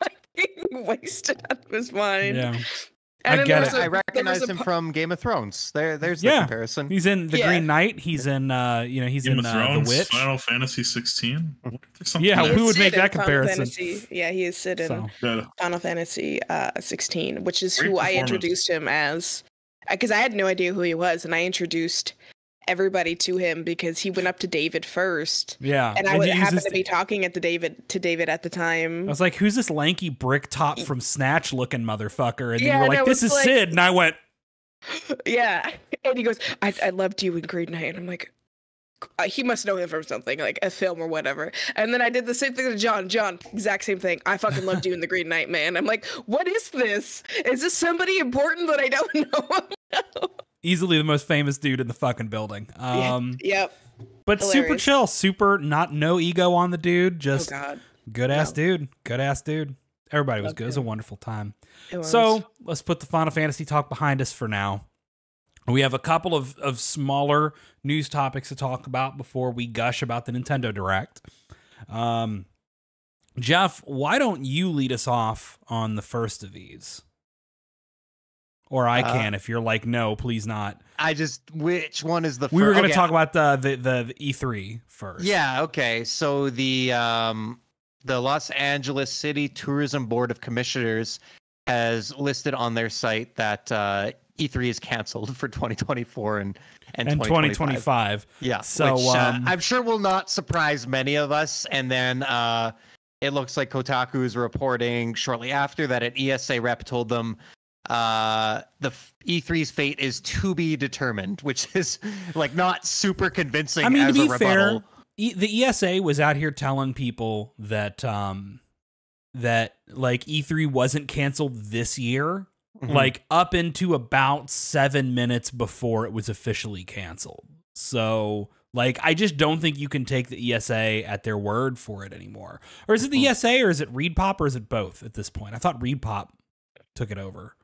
fucking wasted out of his mind. yeah. And I get it. a- I recognize him pa- from Game of Thrones. There, there's the Yeah. comparison. He's in the Yeah. Green Knight. He's in, uh, you know, he's Game in of uh, Thrones, the Witch. Final Fantasy 16. Yeah, He who is would make that comparison? Fantasy. Yeah, he is Sid in So Yeah. Final Fantasy uh, 16, which is Great who I introduced him as, because I had no idea who he was, and I introduced everybody to him because he went up to David first, yeah, and I And would you use happen this- to be talking at the David to David at the time. I was like, "Who's this lanky brick top from Snatch looking motherfucker?" And then Yeah, you were like, "This is like- Sid," and I went, yeah, and he goes, "I I loved you in Green Knight," and I'm like. Uh, he must know him from something like a film or whatever. And then I did the same thing to John. John, exact same thing. I fucking loved you in the Green Knight, man. I'm like, what is this? Is this somebody important that I don't know? Easily the most famous dude in the fucking building. Yeah. Um, yep. but super chill, super not no ego on the dude, Oh just God. good ass no. dude, good ass dude. Everybody was Loved good. It was a wonderful time. So let's put the Final Fantasy talk behind us for now. We have a couple of, of smaller news topics to talk about before we gush about the Nintendo Direct. Um, Jeff, why don't you lead us off on the first of these? Or I Uh, can if you're like, no, please not. I just which one is the? We were going to okay, talk about the, the the the E3 first. Yeah. Okay. So the um the Los Angeles City Tourism Board of Commissioners has listed on their site that uh, E3 is canceled for 2024 and and, and 2025. 2025. Yeah. So, which, uh, um, I'm sure will not surprise many of us. And then uh, it looks like Kotaku is reporting shortly after that an ESA rep told them uh, the E3's fate is to be determined, which is like not super convincing. I mean, to be a fair, e- the ESA was out here telling people that um that like E3 wasn't canceled this year, Mhm. like up into about seven minutes before it was officially canceled. So. Like, I just don't think you can take the ESA at their word for it anymore. Or is it the Mhm. ESA or is it ReedPop or is it both at this point? I thought ReedPop took it over.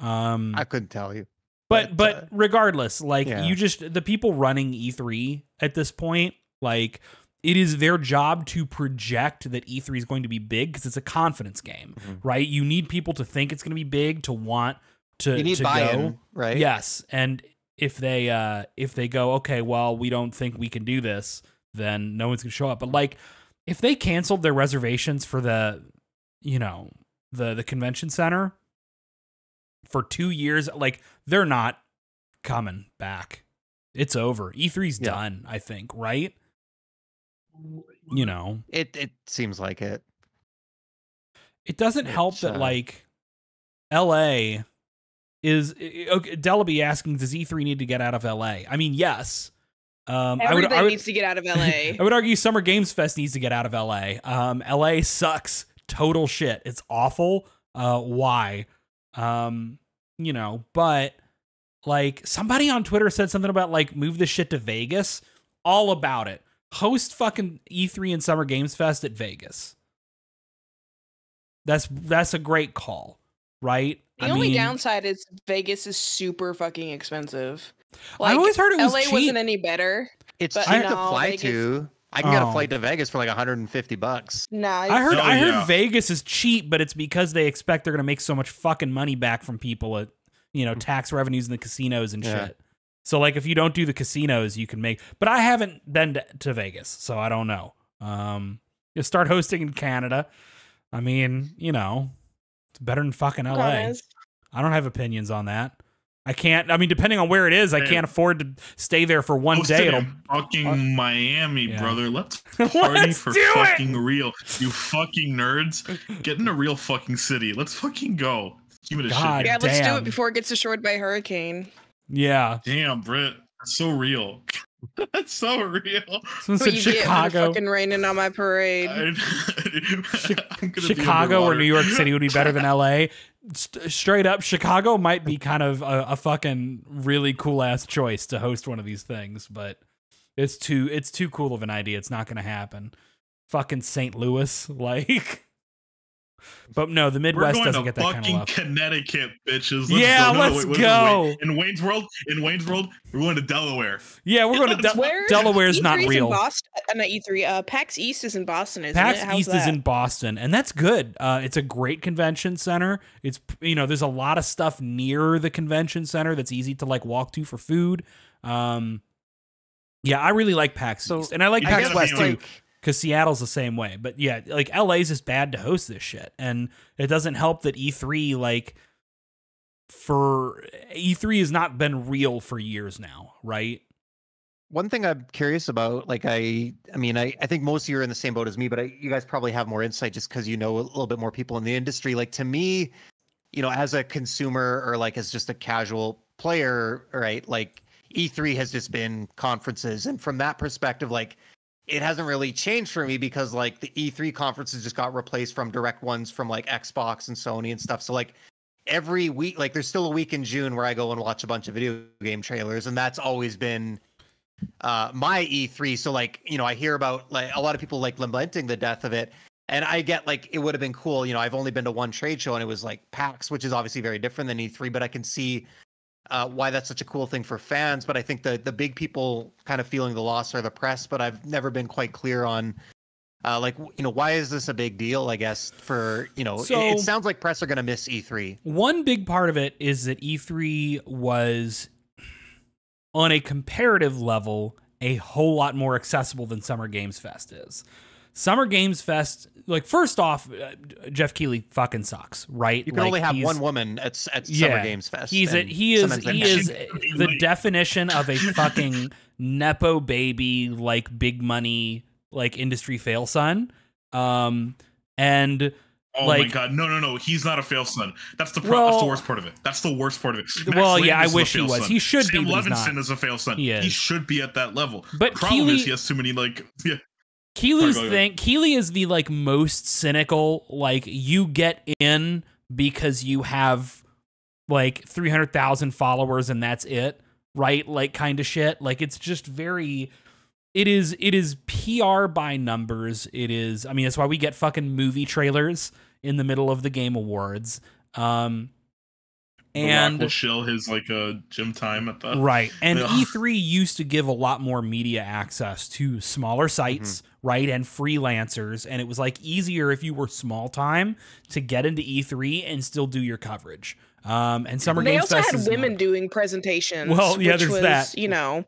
Um, I couldn't tell you. but But, but uh, regardless like yeah. you just the people running e3 at this point like it is their job to project that e3 is going to be big because it's a confidence game Mhm. right you need people to think it's going to be big to want to, You need to go right? yes and if they uh if they go okay well we don't think we can do this then no one's going to show up but like if they canceled their reservations for the you know the the convention center for 2 years like they're not coming back it's over E3's Yeah. done i think right you know It it seems like it. it doesn't help Which, that uh, like LA is i- okay, Delaby asking does E3 need to get out of LA? I mean, yes. Um I would Everybody I would, needs to get out of LA. I would argue Summer Games Fest needs to get out of LA. Um LA sucks. Total shit. It's awful. Uh why? Um you know, but Like somebody on Twitter said something about like move this shit to Vegas. All about it. Host fucking E3 and Summer Games Fest at Vegas. That's that's a great call, right? The only downside is Vegas is super fucking expensive. I always heard it was LA cheap. wasn't any better. It's But cheap to fly Vegas- to. I can get Oh. a flight to Vegas for like 150 bucks. Nah, I heard Oh, I heard yeah. Vegas is cheap, but it's because they expect they're gonna make so much fucking money back from people at you know tax revenues in the casinos and Yeah. shit. So like if you don't do the casinos, you can make. But I haven't been to, to Vegas, so I don't know. Um, you start hosting in Canada. I mean, you know, it's better than fucking LA. I don't have opinions on that. I can't. I mean, depending on where it is, I can't afford to stay there for one Hosted day. It'll in fucking Miami, Yeah. brother. Let's party Let's for do it! fucking real. You fucking nerds. Get in a real fucking city. Let's fucking go. Give it a God. shit. Yeah, let's do it before it gets destroyed by a hurricane. yeah. Damn, Britt. That's so real. That's so real. Someone said you get Chicago. fucking raining on my parade. I, I'm gonna be Chicago or. New York City would be better than LA. St- straight up, Chicago might be kind of a, a fucking really cool ass choice to host one of these things, but it's too it's too cool of an idea. It's not going to happen. Fucking St. Louis, like. But no, the We're Midwest going doesn't to get that kind of love. Connecticut, bitches. Let's Yeah, go. No, let's wait, wait, go. wait. In Wayne's World, in Wayne's World, we're going to Delaware. Yeah, we're going to Del- Where Delaware's not E3 is real. In Boston, uh, not E3. Uh, PAX East is in Boston, isn't PAX it? How's East that? is in Boston, and that's good. Uh, it's a great convention center. It's you know, there's a lot of stuff near the convention center that's easy to like walk to for food. Um, yeah, I really like PAX So, East, and I like PAX West too, like- because Seattle's the same way. But yeah, like LA's is bad to host this shit, and it doesn't help that E3 like for E3 has not been real for years now, right? One thing I'm curious about, like I, I mean, I, I think most of you are in the same boat as me, but I, you guys probably have more insight just because you know a little bit more people in the industry. Like to me, you know, as a consumer or like as just a casual player, right? Like E3 has just been conferences, and from that perspective, like it hasn't really changed for me because like the E3 conferences just got replaced from direct ones from like Xbox and Sony and stuff. So like every week, like there's still a week in June where I go and watch a bunch of video game trailers, and that's always been uh my E3. So like, you know, I hear about like a lot of people like lamenting the death of it. And I get like it would have been cool, you know, I've only been to one trade show and it was like PAX, which is obviously very different than E3, but I can see uh, why that's such a cool thing for fans. But I think the the big people kind of feeling the loss are the press. But I've never been quite clear on, uh, like you know, why is this a big deal? I guess for you know, it- So- it, sounds like press are going to miss E E3. One big part of it is that E3 was, on a comparative level, a whole lot more accessible than Summer Games Fest is. Summer Games Fest, like, first off, uh, Geoff Keighley fucking sucks, right? You can Like, only have one woman at s- at Yeah, Summer Games Fest. He's a, he is he that- is She- the like- definition of a fucking nepo baby, like big money, like industry fail son. Um, and Oh my god, no, no, no. He's not a fail son. That's the pro- that's the worst part of it. That's the worst part of it. Max Well, yeah, I Landis is a wish he was. son. He should be, Sam but he's Levinson not. is a fail son. He is. should be at that level. But problem Keighley- is he has too many like yeah. Keighley's Sorry, thing Keely is the like most cynical, like you get in because you have like 300,000 followers and that's it, right? Like kind of shit. Like it's just very it is it is PR by numbers. It is I mean that's why we get fucking movie trailers in the middle of the game awards. Um and will shill his like uh gym time at the Right. And Yeah. E3 used to give a lot more media access to smaller sites, Mm-hmm. Right? And freelancers. And it was like easier if you were small time to get into E3 and still do your coverage. Um, and Summer They Games also Fest had women not- doing presentations. Well, yeah, which there's was, that. You know,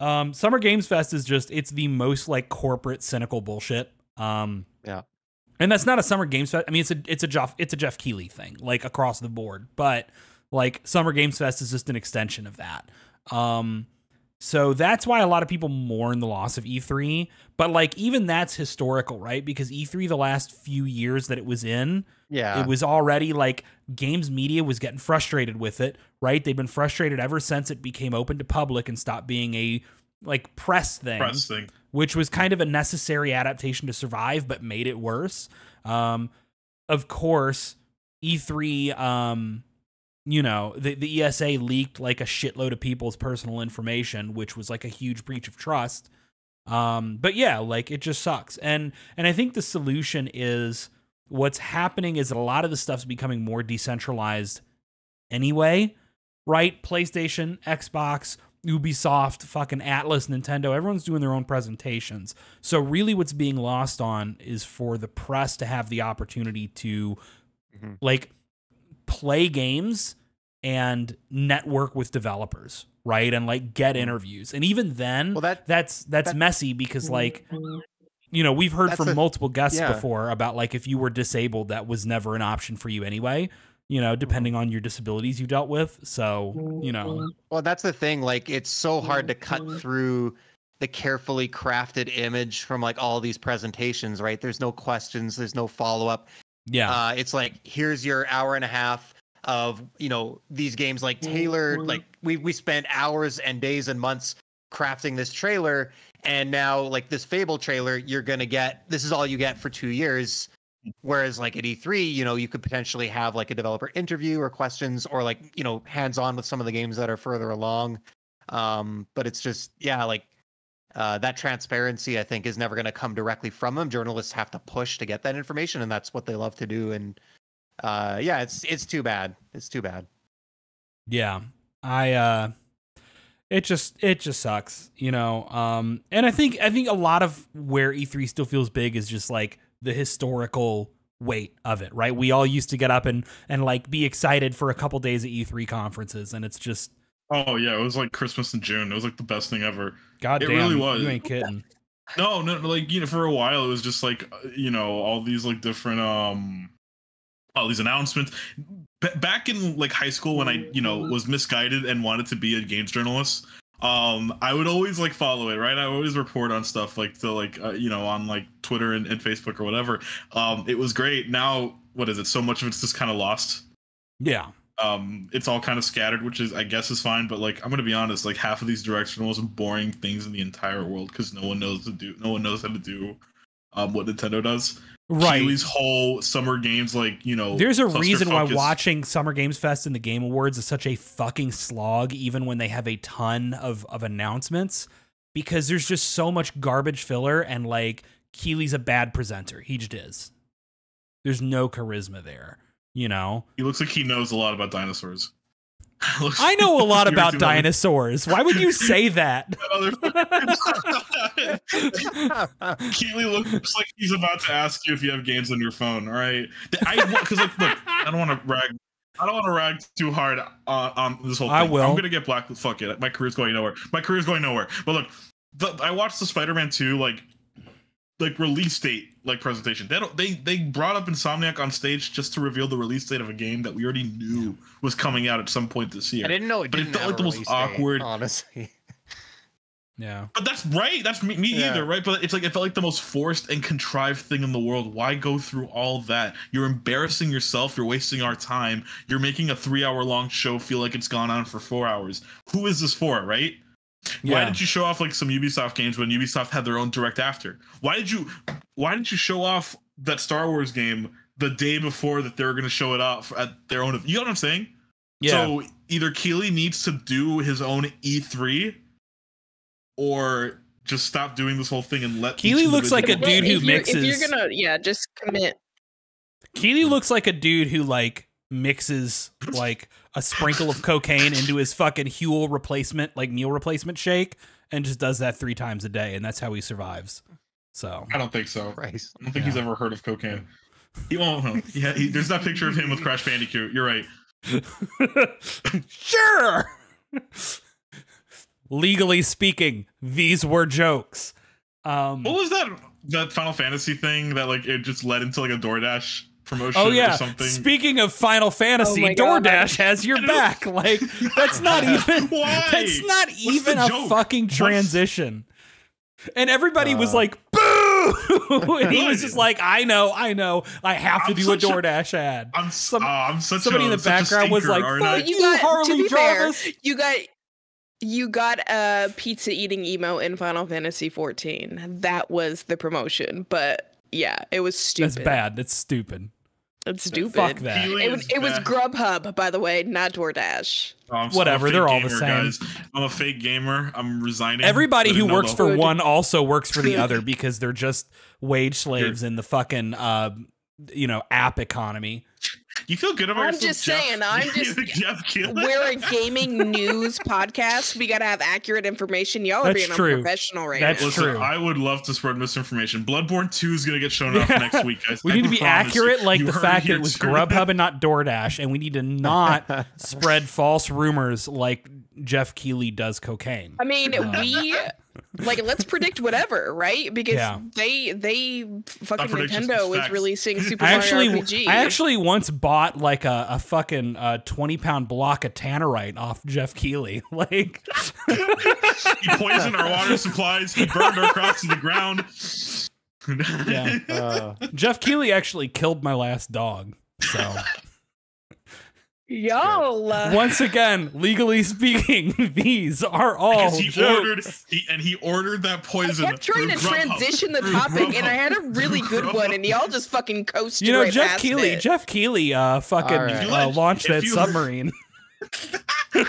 Um, Summer Games Fest is just it's the most like corporate cynical bullshit. Um, Yeah. and that's not a Summer Games Fest. I mean, it's a it's a Jeff it's a Geoff Keighley thing, like across the board. But like Summer Games Fest is just an extension of that. Um, so that's why a lot of people mourn the loss of E3. But like even that's historical, right? Because E3 the last few years that it was in, yeah. it was already like games media was getting frustrated with it, right? They've been frustrated ever since it became open to public and stopped being a like press thing, press thing. which was kind of a necessary adaptation to survive, but made it worse. Um, of course, E3 um, you know, the, the ESA leaked like a shitload of people's personal information, which was like a huge breach of trust. Um, but yeah, like it just sucks. And and I think the solution is what's happening is a lot of the stuff's becoming more decentralized anyway, right? PlayStation, Xbox, Ubisoft, fucking Atlas, Nintendo, everyone's doing their own presentations. So really what's being lost on is for the press to have the opportunity to Mhm. like play games and network with developers, right? And like get mm. interviews. And even then Well, that that's that's that- messy because mm. like you know, we've heard That's from a- multiple guests yeah. before about like if you were disabled, that was never an option for you anyway. You know, mm. depending on your disabilities you dealt with. So, you know, Well, that's the thing. Like, it's so hard to cut mm-hmm. through the carefully crafted image from like all these presentations, right? There's no questions, there's no follow up. Yeah, Uh, it's like here's your hour and a half of you know these games like tailored. Like we we spent hours and days and months crafting this trailer, and now like this Fable trailer, you're gonna get this is all you get for two years. Whereas like at E3, you know, you could potentially have like a developer interview or questions or like, you know, hands on with some of the games that are further along. Um, but it's just, yeah, like uh, that transparency, I think, is never going to come directly from them. Journalists have to push to get that information, and that's what they love to do. And uh, yeah, it's it's too bad. It's too bad. yeah. I uh it just it just sucks, you know. Um and I think I think a lot of where E3 still feels big is just like the historical weight of it, right? We all used to get up and and like be excited for a couple days at E3 conferences and it's just Oh yeah, it was like Christmas in June. It was like the best thing ever. God It damn, really was. you ain't kidding. No, no, like you know, for a while it was just like uh, you know all these like different um, all these announcements. B- back in like high school when I you know was misguided and wanted to be a games journalist, um, I would always like follow it, right? I always report on stuff like to like uh, you know on like Twitter and, and Facebook or whatever. Um, it was great. Now what is it? So much of it's just kind of lost. Yeah. Um it's all kind of scattered which is i guess is fine but like i'm gonna be honest like half of these direct are the most boring things in the entire world because no one knows to do no one knows how to do um what nintendo does Right. Keighley's whole summer games like you know There's a reason why watching Summer Games Fest and the Game Awards is such a fucking slog, even when they have a ton of, of announcements, because there's just so much garbage filler and like Keighley's a bad presenter. He just is. There's no charisma there, you know? he looks like he knows a lot about dinosaurs I know a lot about dinosaurs. Why would you say that? Keighley looks like he's about to ask you if you have games on your phone. All right, I because like look, I don't want to rag. I don't want to rag too hard on, on this whole thing. I will. I'm gonna get black. Fuck it. My career's going nowhere. My career's going nowhere. But look, the, I watched the Spider-Man 2 like like release date like presentation. They don't, they they brought up Insomniac on stage just to reveal the release date of a game that we already knew was coming out at some point this year. I didn't know it But it didn't felt have like the most release date, awkward- honestly. Yeah. But that's right. That's me, me Yeah. either, right? But it's like it felt like the most forced and contrived thing in the world. Why go through all that? You're embarrassing yourself. You're wasting our time. You're making a three-hour long show feel like it's gone on for four hours. Who is this for, right? Why Yeah. did you show off like some Ubisoft games when Ubisoft had their own direct after? Why did you? Why didn't you show off that Star Wars game the day before that they were going to show it off at their own? You know what I'm saying? Yeah. So either Keighley needs to do his own E3 or just stop doing this whole thing and let Keighley each looks like a dude who mixes- If you're gonna, yeah, just commit. Keighley looks like a dude who like mixes like a sprinkle of cocaine into his fucking Huel replacement, like meal replacement shake, and just does that three times a day, and that's how he survives. So I don't think so. Christ. I don't think he's ever heard of cocaine. He won't. Yeah, he, there's that picture of him with Crash Bandicoot. You're right. sure. Legally speaking, these were jokes. Um, What was that that Final Fantasy thing that like it just led into like a DoorDash promotion oh yeah. or something? Speaking of Final Fantasy, Oh my God. DoorDash has your back. Like that's not even. Why? That's not What's even a joke? fucking What's- transition. And everybody was Uh. like, "Boo!" and he was just like, "I know, I know, I have to I'm do a such a- DoorDash ad." I'm Some- some, I'm such somebody a, in the such a background was like, "Fuck you, you got Harley to be fair, you got you got a pizza eating emo in Final Fantasy 14. That was the promotion, but yeah, it was stupid. That's bad. That's stupid. That's stupid. Fuck that. It was, it was. Grubhub, by the way, not DoorDash. Oh, I'm- I'm a Whatever, fake they're all the gamer, same. Guys. I'm a fake gamer. I'm resigning. Everybody who works for whole- one also works for the other because they're just wage slaves in the fucking uh you know app economy. You feel good about I'm yourself, just Jeff? saying, I'm just- Jeff Keeler? We're a gaming news podcast. We got to have accurate information. Y'all are That's being true. unprofessional right That's now. Listen, true. I would love to spread misinformation. Bloodborne 2 is going to get shown off Yeah. next week, guys. We I need to be promise you. accurate, like You the fact that it was first. Grubhub and not DoorDash, and we need to not spread false rumors like Geoff Keighley does cocaine. I mean, uh, we like let's predict whatever, right? Because Yeah. they they fucking Nintendo is releasing Super I Mario actually, RPG. I actually once bought like a, a fucking uh, twenty pound block of tannerite off Geoff Keighley. Like, He poisoned our water supplies. He burned our crops to the ground. yeah, Uh, Geoff Keighley actually killed my last dog. So Y'all, uh, once again, legally speaking, these are all Because he jokes. ordered, he, and he ordered that poison. I poison. kept trying to through Grubhub. transition the topic, and I had a really Through good one, and y'all just fucking coasted You know, right Jeff past Keighley. it. Geoff Keighley, uh, fucking All right. If you uh, let- launched that you- submarine.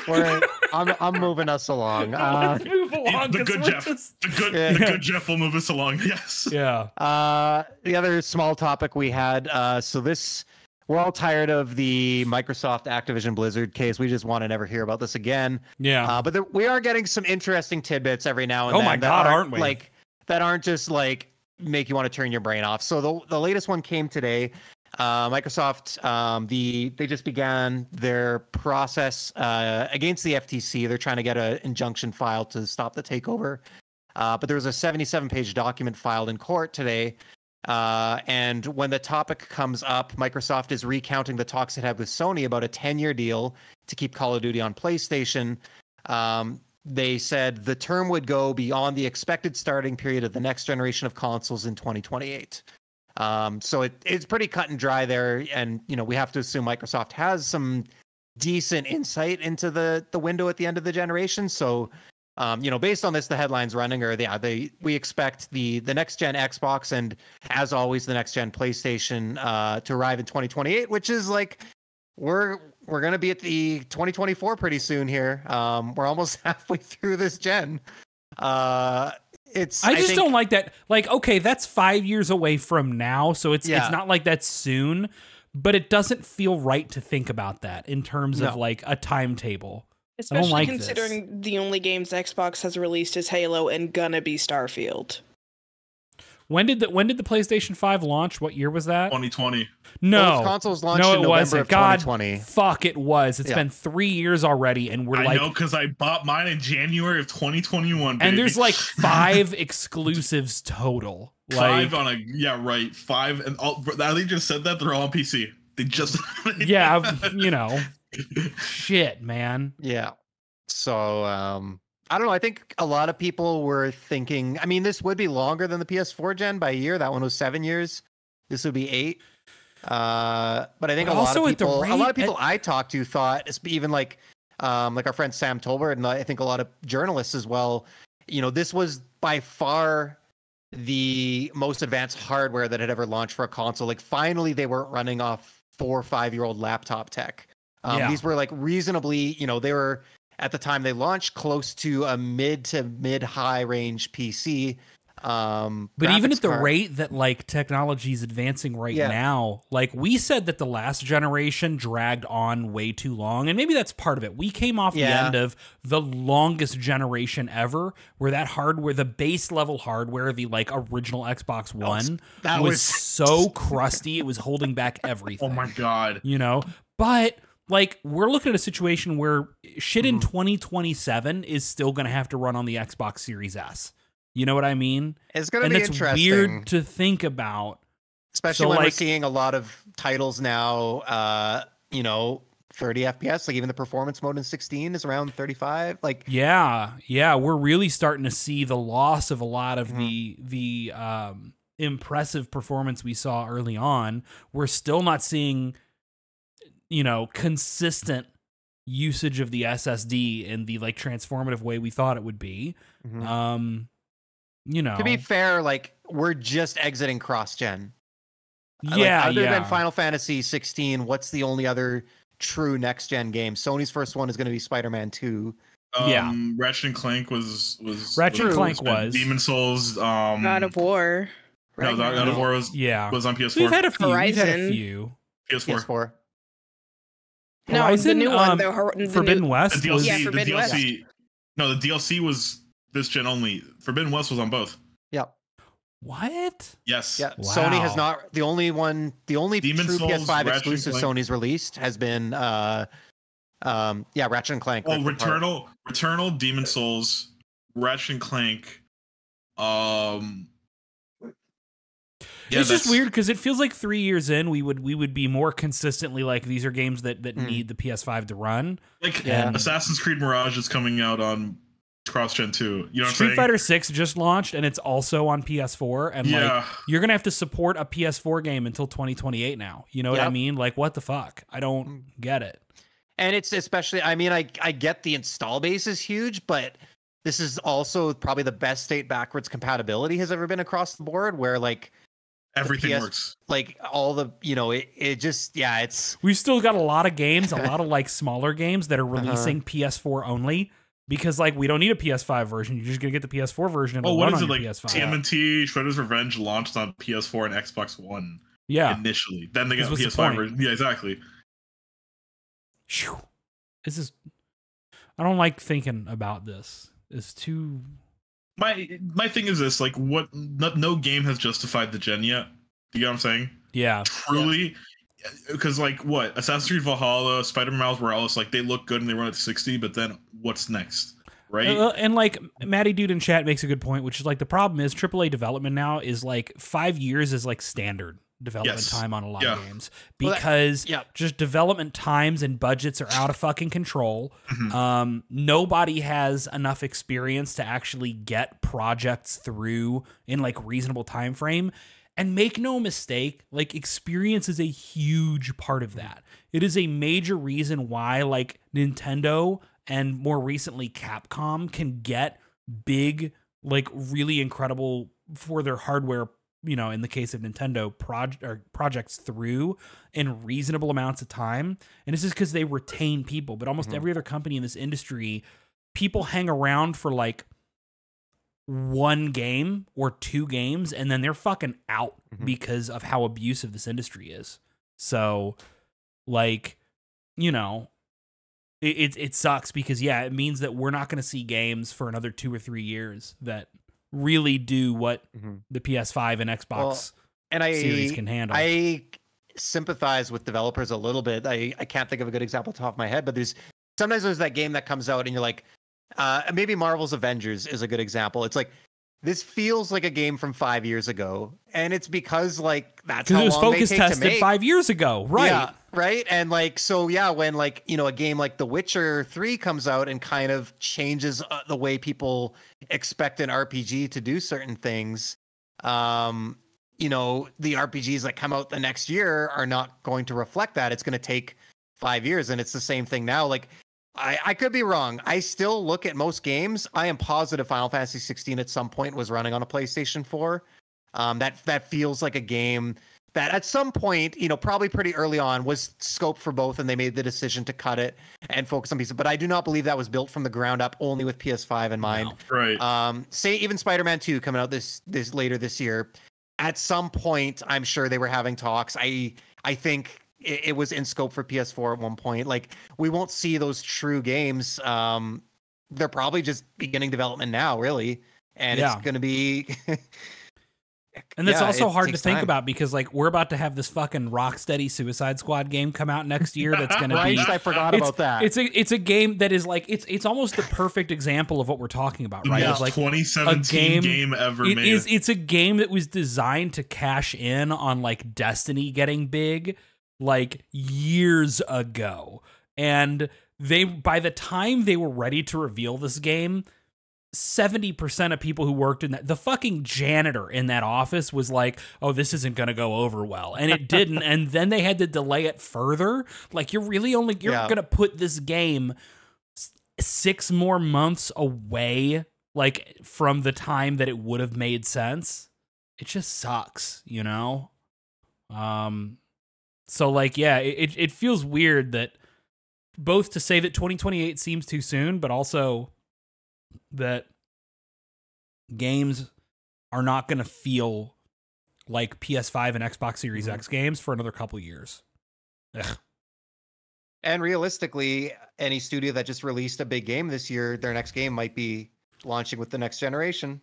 we're, I'm, I'm moving us along. Uh, Move along, the 'cause good Jeff. just- The good, Yeah. the good Jeff will move us along. Yes. Yeah. Uh, the other small topic we had. Uh, so this, we're all tired of the Microsoft Activision Blizzard case. We just want to never hear about this again. Yeah. Uh, but there, we are getting some interesting tidbits every now and Oh then. my that God, aren't we? Like that aren't just like make you want to turn your brain off. So the the latest one came today. Uh, Microsoft, um, the they just began their process uh, against the FTC. They're trying to get an injunction filed to stop the takeover. Uh, but there was a 77 page document filed in court today. Uh, and when the topic comes up, Microsoft is recounting the talks it had with Sony about a 10 year deal to keep Call of Duty on PlayStation. Um, they said the term would go beyond the expected starting period of the next generation of consoles in 2028. Um, so it, it's pretty cut and dry there, and you know we have to assume Microsoft has some decent insight into the the window at the end of the generation. So, um, you know, based on this, the headlines running are yeah, they we expect the the next gen Xbox and as always the next gen PlayStation uh, to arrive in 2028, which is like we're we're gonna be at the 2024 pretty soon here. Um, we're almost halfway through this gen. Uh, it's I just think- don't like that. Like, okay, that's five years away from now, so it's Yeah. it's not like that's soon, but it doesn't feel right to think about that in terms of like a timetable. Especially like this. considering the only games Xbox has released is Halo and gonna be Starfield. When did the when did the PlayStation Five launch? What year was that? 2020. No, Those consoles launched no, in it November wasn't. of God, 2020. fuck, it was. It's Yeah. been three years already, and we're I like, know because I bought mine in January of 2021. and there's like five exclusives total. five on a yeah right five and all. They just said that they're all on PC. They just yeah, you know, shit, man. Yeah. So um I don't know. I think a lot of people were thinking. I mean, this would be longer than the PS4 gen by a year. That one was seven years. This would be eight. Uh, but I think But a lot also of at the people, a lot of people I talked to thought, even like, um, like our friend Sam Tolbert, and I think a lot of journalists as well. You know, this was by far the most advanced hardware that had ever launched for a console. Like, finally, they weren't running off four or five year old laptop tech. Um, Yeah. These were like reasonably, you know, they were at the time they launched close to a mid to mid high range PC. Um, But even at the card. rate that like technology is advancing right Yeah. now, like we said that the last generation dragged on way too long, and maybe that's part of it. We came off the end of the longest generation ever, where that hardware, the base level hardware, the like original Xbox One, that was, was- so crusty it was holding back everything. oh my god. you know but like we're looking at a situation where shit Mm-hmm. in 2027 is still going to have to run on the Xbox Series S. You know what I mean? it's gonna be that's interesting, weird to think about. especially so, when we're seeing a lot of titles now. Uh, you know, 30 FPS. Like even the performance mode in 16 is around 35. Like Yeah, yeah, we're really starting to see the loss of a lot of Mm-hmm. the the um impressive performance we saw early on. We're still not seeing you know, consistent usage of the SSD in the like transformative way we thought it would be. Mhm. Um you know. to be fair, like we're just exiting cross gen. Like, Yeah, other yeah. than Final Fantasy 16, what's the only other true next gen game? Sony's first one is going to be Spider-Man 2. Yeah. Um, Ratchet and Clank was was Ratchet and Clank was. Demon Souls. Um, God of War. no, God God of War was Yeah. was on PS4. We've had a few. We've had a Horizon. few. PS4. PS4. No, Horizon, the new one. um, the, hor- the Forbidden new, West. The was- DLC. Yeah, the Forbidden West. DLC. No, the DLC was this gen only. Forbidden West was on both. Yep. what? Yes. Yeah. Sony has not the only one the only Demon true Souls, PS5 Ratchet exclusive Sony's released has been uh um yeah, Ratchet and Clank. Oh, Rift Returnal, Returnal, Demon Souls, Ratchet and Clank. Um. Yeah, it's just weird because it feels like three years in, we would we would be more consistently like these are games that that Mm. need the PS5 to run. Like Yeah. Assassin's Creed Mirage is coming out on cross gen 2. You know what I'm Street? Fighter Six just launched and it's also on PS4, and yeah. like you're gonna have to support a PS4 game until 2028 now. You know what I mean? Like what the fuck? I don't get it. And it's especially I mean I I get the install base is huge, but this is also probably the best state backwards compatibility has ever been across the board where like Everything PS works. like all the you know it, it just yeah it's We've still got a lot of games, a lot of like smaller games that are Uh-huh. releasing PS4 only because like we don't need a PS5 version. You're just gonna get the PS4 version and Oh, it'll what run it like? your PS5. TMNT Shredder's Revenge launched on PS4 and Xbox One yeah. initially. Then they got was the PS5 point. version. Yeah, exactly. Phew. This is. I don't like thinking about this. It's too. My my thing is this: like, what? No, no game has justified the gen yet. You know what I'm saying? Yeah. Truly, because like what? Assassin's Creed Valhalla, Spider-Man Miles Morales, like they look good and they run at 60, but then what's next? Right? Uh, and like Matty Dude in chat makes a good point, which is like the problem is AAA development now is like five years is like standard development Yes. time on a lot Yeah. of games Well, that- because yeah. just development times and budgets are out of fucking control. Mhm. Um, nobody has enough experience to actually get projects through in like reasonable time frame. And make no mistake, like experience is a huge part of that. It is a major reason why like Nintendo and more recently Capcom can get big, like really incredible for their hardware, you know, in the case of Nintendo project or projects through in reasonable amounts of time. And this is because they retain people. But almost Mhm. every other company in this industry, people hang around for like one game or two games and then they're fucking out Mhm. because of how abusive this industry is. So like, you know, it, it it sucks because yeah, it means that we're not going to see games for another 2 or 3 years that really do what Mhm. the PS5 and Xbox Well, and I series can handle. I sympathize with developers a little bit. I, I can't think of a good example off the top of my head, but there's sometimes there's that game that comes out and you're like, uh, maybe Marvel's Avengers is a good example. It's like this feels like a game from five years ago, and it's because like that's how it was long they focus tested five years ago, right? Yeah, right. And like, so yeah, when like, you know, a game like The Witcher 3 comes out and kind of changes uh, the way people expect an RPG to do certain things, um, you know, the RPGs that come out the next year are not going to reflect that. It's going to take five years. And it's the same thing now. Like, I, I could be wrong. I still look at most games. I am positive Final Fantasy 16 at some point was running on a PlayStation 4. Um, that that feels like a game that at some point, you know, probably pretty early on, was scoped for both, and they made the decision to cut it and focus on pieces. But I do not believe that was built from the ground up only with PS5 in mind. No. right. Um, say even Spider-Man 2 coming out this this later this year. At some point, I'm sure they were having talks. I I think it, it was in scope for PS4 at one point. Like we won't see those true games. Um, they're probably just beginning development now, really, and Yeah. it's going to be. And that's Yeah, also hard to think time. about because like we're about to have this fucking Rocksteady Suicide Squad game come out next year that's going to Right, be I forgot about that. It's a it's a game that is like it's it's almost the perfect example of what we're talking about, right? most It's like 2017 game- game, ever it made. is it's a game that was designed to cash in on like Destiny getting big like years ago. And they by the time they were ready to reveal this game, 70% of people who worked in that the fucking janitor in that office was like, "Oh, this isn't going to go over well." And it didn't and then they had to delay it further. Like you're really only you're Yeah. going to put this game 6 more months away like from the time that it would have made sense. It just sucks, you know? Um, so like, yeah, it it- it feels weird that both to say that 2028 seems too soon, but also that games are not going to feel like PS5 and Xbox Series Mhm. X games for another couple years. Ugh. And realistically, any studio that just released a big game this year, their next game might be launching with the next generation.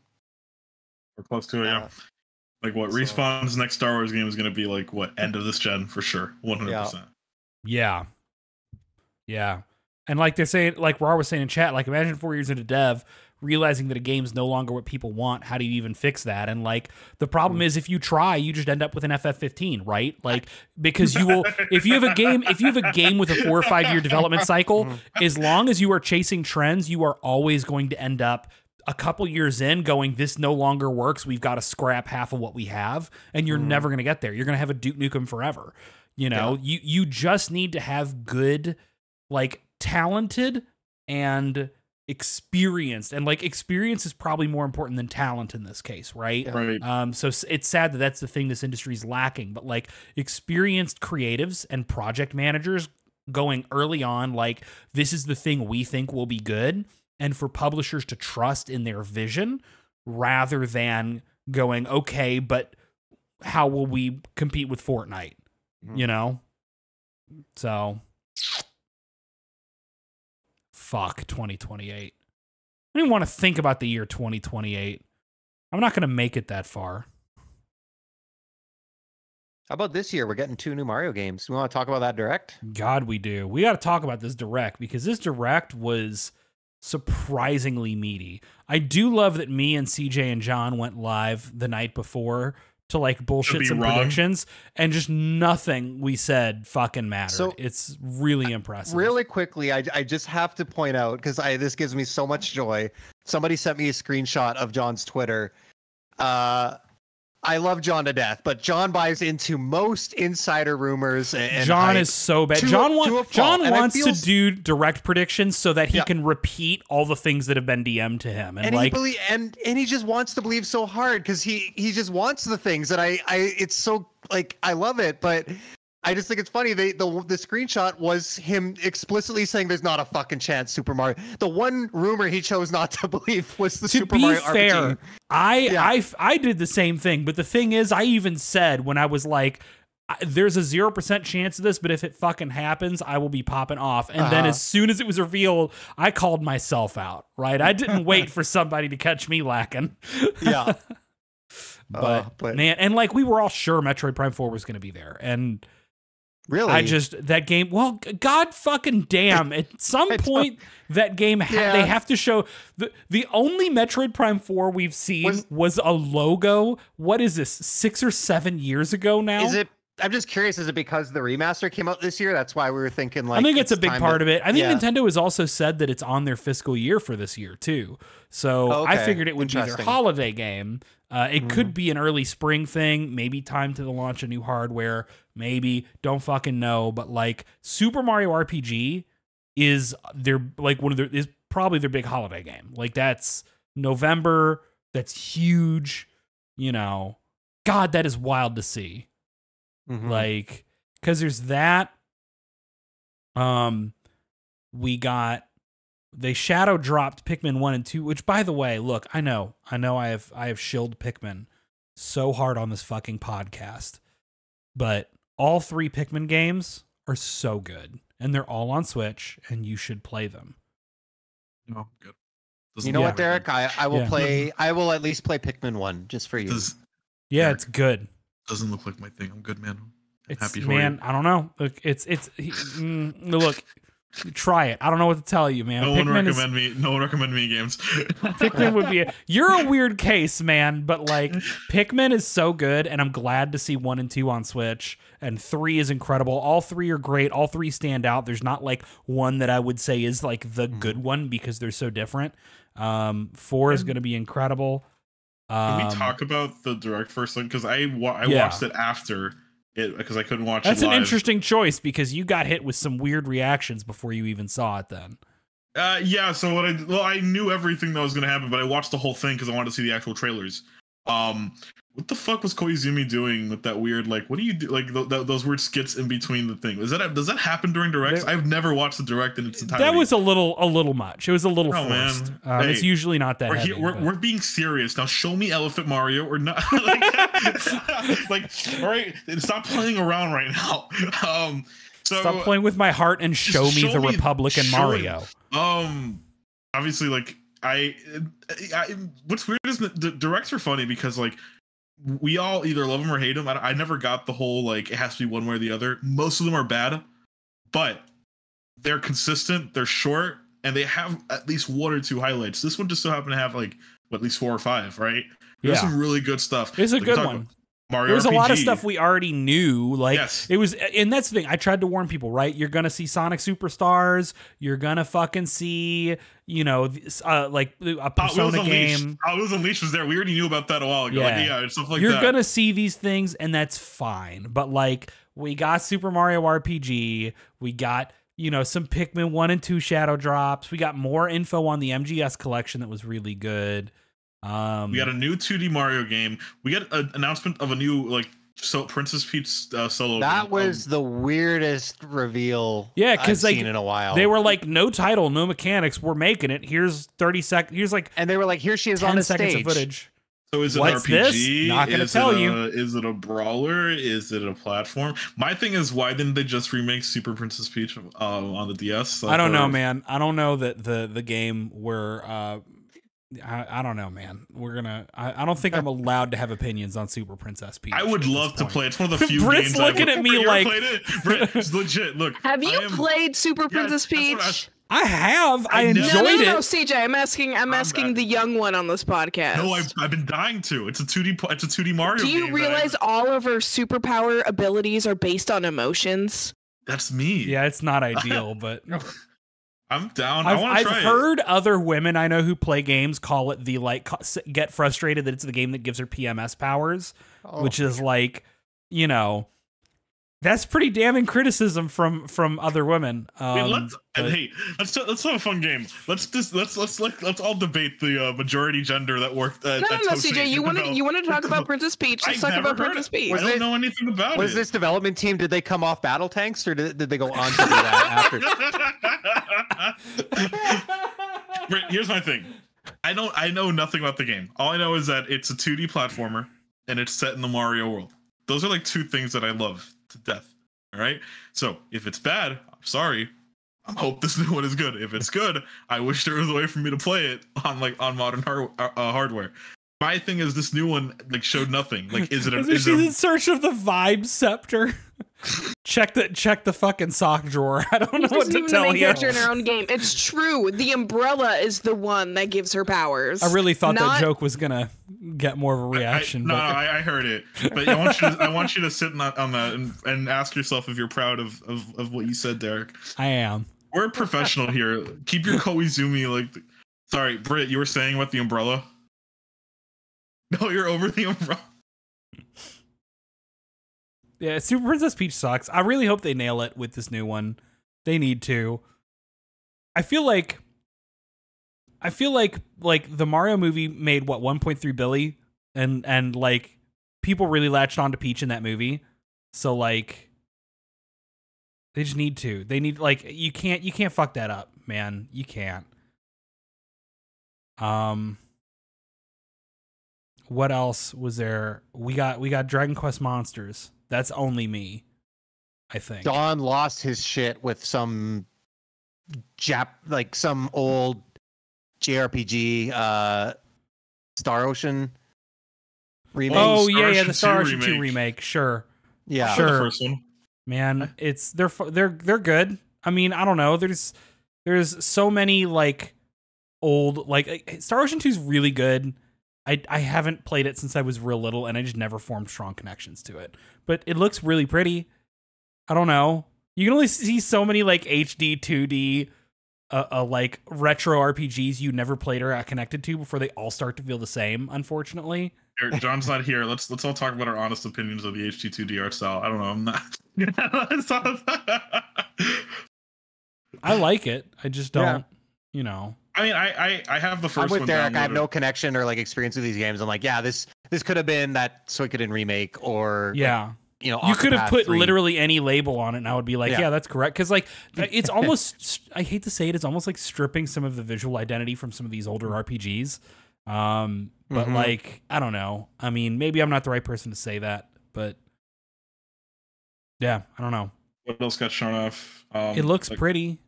We're close to it. Yeah. Uh, Like what? so- Respawn's next Star Wars game is going to be like what? End of this gen for sure. One hundred percent. Yeah. Yeah. And like they're saying, like Ra was saying in chat, like imagine four years into dev, realizing that a game's no longer what people want. How do you even fix that? And like the problem mm. is if you try, you just end up with an FF15, right? Like because you will if you have a game, if you have a game with a four or five year development cycle, mm. as long as you are chasing trends, you are always going to end up a couple years in going this no longer works. We've got to scrap half of what we have and you're mm. never going to get there. You're going to have a duke nukem forever you know? You you just need to have good like talented and experienced and like experience is probably more important than talent in this case right Right. um, so it's sad that that's the thing this industry is lacking. But like experienced creatives and project managers going early on, like this is the thing we think will be good, and for publishers to trust in their vision rather than going, okay, but how will we compete with Fortnite? Mhm. You know, so fuck 2028. I don't even want to think about the year 2028. I'm not going to make it that far. How about this year? We're getting two new Mario games. We want to talk about that direct? God, we do. We got to talk about this direct because this direct was surprisingly meaty. I do love that me and CJ and John went live the night before to like bullshit be some wrong. predictions, and just nothing we said fucking mattered. So- it's really impressive. Really quickly, I, I just have to point out because I this gives me so much joy. Somebody sent me a screenshot of John's Twitter. Uh, I love John to death, but John buys into most insider rumors. John is so bad. John a wants John wants to do direct predictions so that he Yeah. can repeat all the things that have been DM'd to him, and, and like and and he just wants to believe so hard because he he just wants the things that I I it's so like I love it, but I just think it's funny. They the the screenshot was him explicitly saying there's not a fucking chance Super Mario. The one rumor he chose not to believe was the to Super be Mario fair, RPG. I, Yeah. I I did the same thing. But the thing is, I even said when I was like, "There's a zero percent chance of this, but if it fucking happens, I will be popping off." And then Uh-huh. as soon as it was revealed, I called myself out. Right? I didn't wait for somebody to catch me lacking. Yeah. but, Uh, but- man, and like we were all sure Metroid Prime Four was going to be there, and Really? I just that game. Well, God fucking damn! At some point, that game ha- Yeah. they have to show the the only Metroid Prime Four we've seen was, Was- a logo. What is this? Six or seven years ago now. is it. I'm just curious. Is it because the remaster came out this year? That's why we were thinking like. I think it's, a big part to- of it. I think yeah. Nintendo has also said that it's on their fiscal year for this year too. So Oh, I figured it would be their holiday game. Uh, it Mm-hmm. could be an early spring thing, maybe time to the launch of new hardware. Maybe don't fucking know. But like Super Mario RPG is their like one of their is probably their big holiday game. Like that's November. That's huge. You know, God, that is wild to see Mhm. like because there's that um we got they shadow dropped pikmin 1 and 2 which by the way look i know i know i have i have shilled pikmin so hard on this fucking podcast but all three pikmin games are so good and they're all on switch and you should play them No, good. you know Yeah. what, Derek? I, I will Yeah. play. I will at least play Pikmin one just for you. Does, yeah Yeah. it's good doesn't look like my thing. I'm good, man. I'm it's happy for man i don't know look it's it's he- mm, look try it i don't know what to tell you man you. No one Pikmin is- recommend me. No one recommend me games. Pikmin would be a, you're a weird case, man, but like Pikmin is so good and I'm glad to see 1 and 2 on Switch and 3 is incredible. All 3 are great. All 3 stand out. There's not like one that I would say is like the Mm-hmm. good one because they're so different. Um 4 is going to be incredible. Um, Can we talk about the direct first one? because I wa- I Yeah. watched it after it because I couldn't watch That's an live. interesting choice because you got hit with some weird reactions before you even saw it then. Uh, yeah. So what I well, I knew everything that was gonna happen, but I watched the whole thing because I wanted to see the actual trailers. Um, what the fuck was Koizumi doing with that weird like what do you do like th- th- those weird skits in between the thing? Is that does that happen during directs? I've never watched the direct in its entirety. That was a little a little much. It was a little Oh, forced. Um, it's usually not that we're, heavy. we're, we're being serious now. Show me Elephant Mario or not? like, like, all right, stop playing around right now. Um, so Stop playing with my heart and show me show the me- Republican Mario. Um, obviously, like I, I what's weird is that the directs are funny because like we all either love them or hate them. I, I never got the whole like it has to be one way or the other. Most of them are bad, but they're consistent. They're short, and they have at least one or two highlights. This one just so happened to have like at least four or five, right? There's Yeah. some really good stuff. It's a Like, good one. Mario There was a lot of stuff we already knew. Like Yes. it was, and that's the thing. I tried to warn people. Right, you're gonna see Sonic Superstars. You're gonna fucking see, you know, uh, like a Persona Unleashed. game. Wheels Unleashed was there. We already knew about that a while ago. Yeah. Like, yeah, stuff like that. you're gonna see these things, and that's fine. But like, we got Super Mario RPG. We got you know some Pikmin one and two shadow drops. We got more info on the MGS collection that was really good. Um, We got a new 2D Mario game. We got an announcement of a new like so Princess Peach uh, solo. That game. was Um, the weirdest reveal Yeah, 'cause, I've like, seen in a while. They were like, no title, no mechanics. We're making it. Here's 30 seconds. Here's like and they were like, "Here she is 10 on the seconds stage." of footage. so is it what's an this? RPG? Not gonna Is tell it you. a- Is it a brawler? Is it a platform? My thing is, why didn't they just remake Super Princess Peach uh, on the DS? I don't know, thought- man. I don't know that the the game where uh I, I don't know, man. We're gonna. I, I don't think I'm allowed to have opinions on Super Princess Peach. I would love to point. play. It's one of the few Britt's games. I looking would- at me ever like- played it? Britt, it's legit. Look, Have you am- played Super Princess that's what I- Peach? I have. I, I enjoyed no, no, no, it. no, CJ. I'm asking. I'm I'm asking not- the young one on this podcast. No, I've, I've been dying to. It's a 2D. po- It's a 2D Mario. Do you game realize all of her superpower abilities are based on emotions? that's me? Yeah, it's not ideal, but I'm down. I I've, want to I've try it. heard other women I know who play games call it the like get frustrated that it's the game that gives her PMS powers, Oh. which is like, you know, that's pretty damning criticism from from other women. Um, Wait, let's and but- hey, let's let's have a fun game. Let's just let's let's let's, let's all debate the uh, majority gender that worked. At, No, no, at no, CJ. You want to you want to talk about Princess Peach? Let's I've talk about Princess it. Peach. I don't it- know anything about Was it. Was this development team? Did they come off battle tanks, or did, did they go on to do that after? Right, Here's my thing. I don't. I know nothing about the game. All I know is that it's a 2D platformer and it's set in the Mario world. Those are like two things that I love to death. All right. So if it's bad, I'm sorry. I hope this new one is good. If it's good, I wish there was a way for me to play it on like on modern har- uh, uh, hardware. My thing is this new one like showed nothing. Like, is it a? Is she it in a search of the vibe scepter? check the check the fucking sock drawer. I don't know what to even tell you. character in her own game. It's true. The umbrella is the one that gives her powers. I really thought that joke was gonna get more of a reaction. I, no, but no, I, I heard it, but I want you to, I want you to sit on, on that and, and ask yourself if you're proud of, of, of what you said, Derek. I am. We're professional here. Keep your Koizumi like. Sorry, Britt, you were saying about the umbrella. No, you're over the umbrella. Yeah, Super Princess Peach sucks. I really hope they nail it with this new one. They need to. I feel like I feel like like the Mario movie made what 1.3 billion and and like people really latched on to Peach in that movie. So like they just need to. They need like you can't you can't fuck that up, man. You can't. Um what else was there? We got we got Dragon Quest Monsters. That's only me. I think. Don lost his shit with some Jap, like some old JRPG, uh, Star Ocean remake. Oh Star yeah, yeah, the Star 2 Ocean 2 remake. remake. Sure. yeah, Sure. The first one. Man, it's they're they're they're good. I mean, I don't know. There's there's so many like old like Star Ocean 2 is really good. I I haven't played it since I was real little and I just never formed strong connections to it. But it looks really pretty. I don't know. You can only see so many like HD 2D uh, uh like retro RPGs you never played or got connected to before they all start to feel the same, unfortunately. Here, John's not here. Let's let's all talk about our honest opinions of the HD 2D art style. I don't know. I'm not. I like it. I just don't, you know. I mean, I I, I have the 1st I'm with one. Derek. I have no connection or like experience with these games. I'm like, yeah, this this could have been that Suikoden remake or like, Yeah. you know, you could have put 3. literally any label on it and I would be like, yeah, Yeah. that's correct. Because like it's almost I hate to say it, it's almost like stripping some of the visual identity from some of these older RPGs. Um, but Mhm. like, I don't know. I mean, maybe I'm not the right person to say that, but yeah, I don't know. What else got shown off? Um, it looks like- pretty.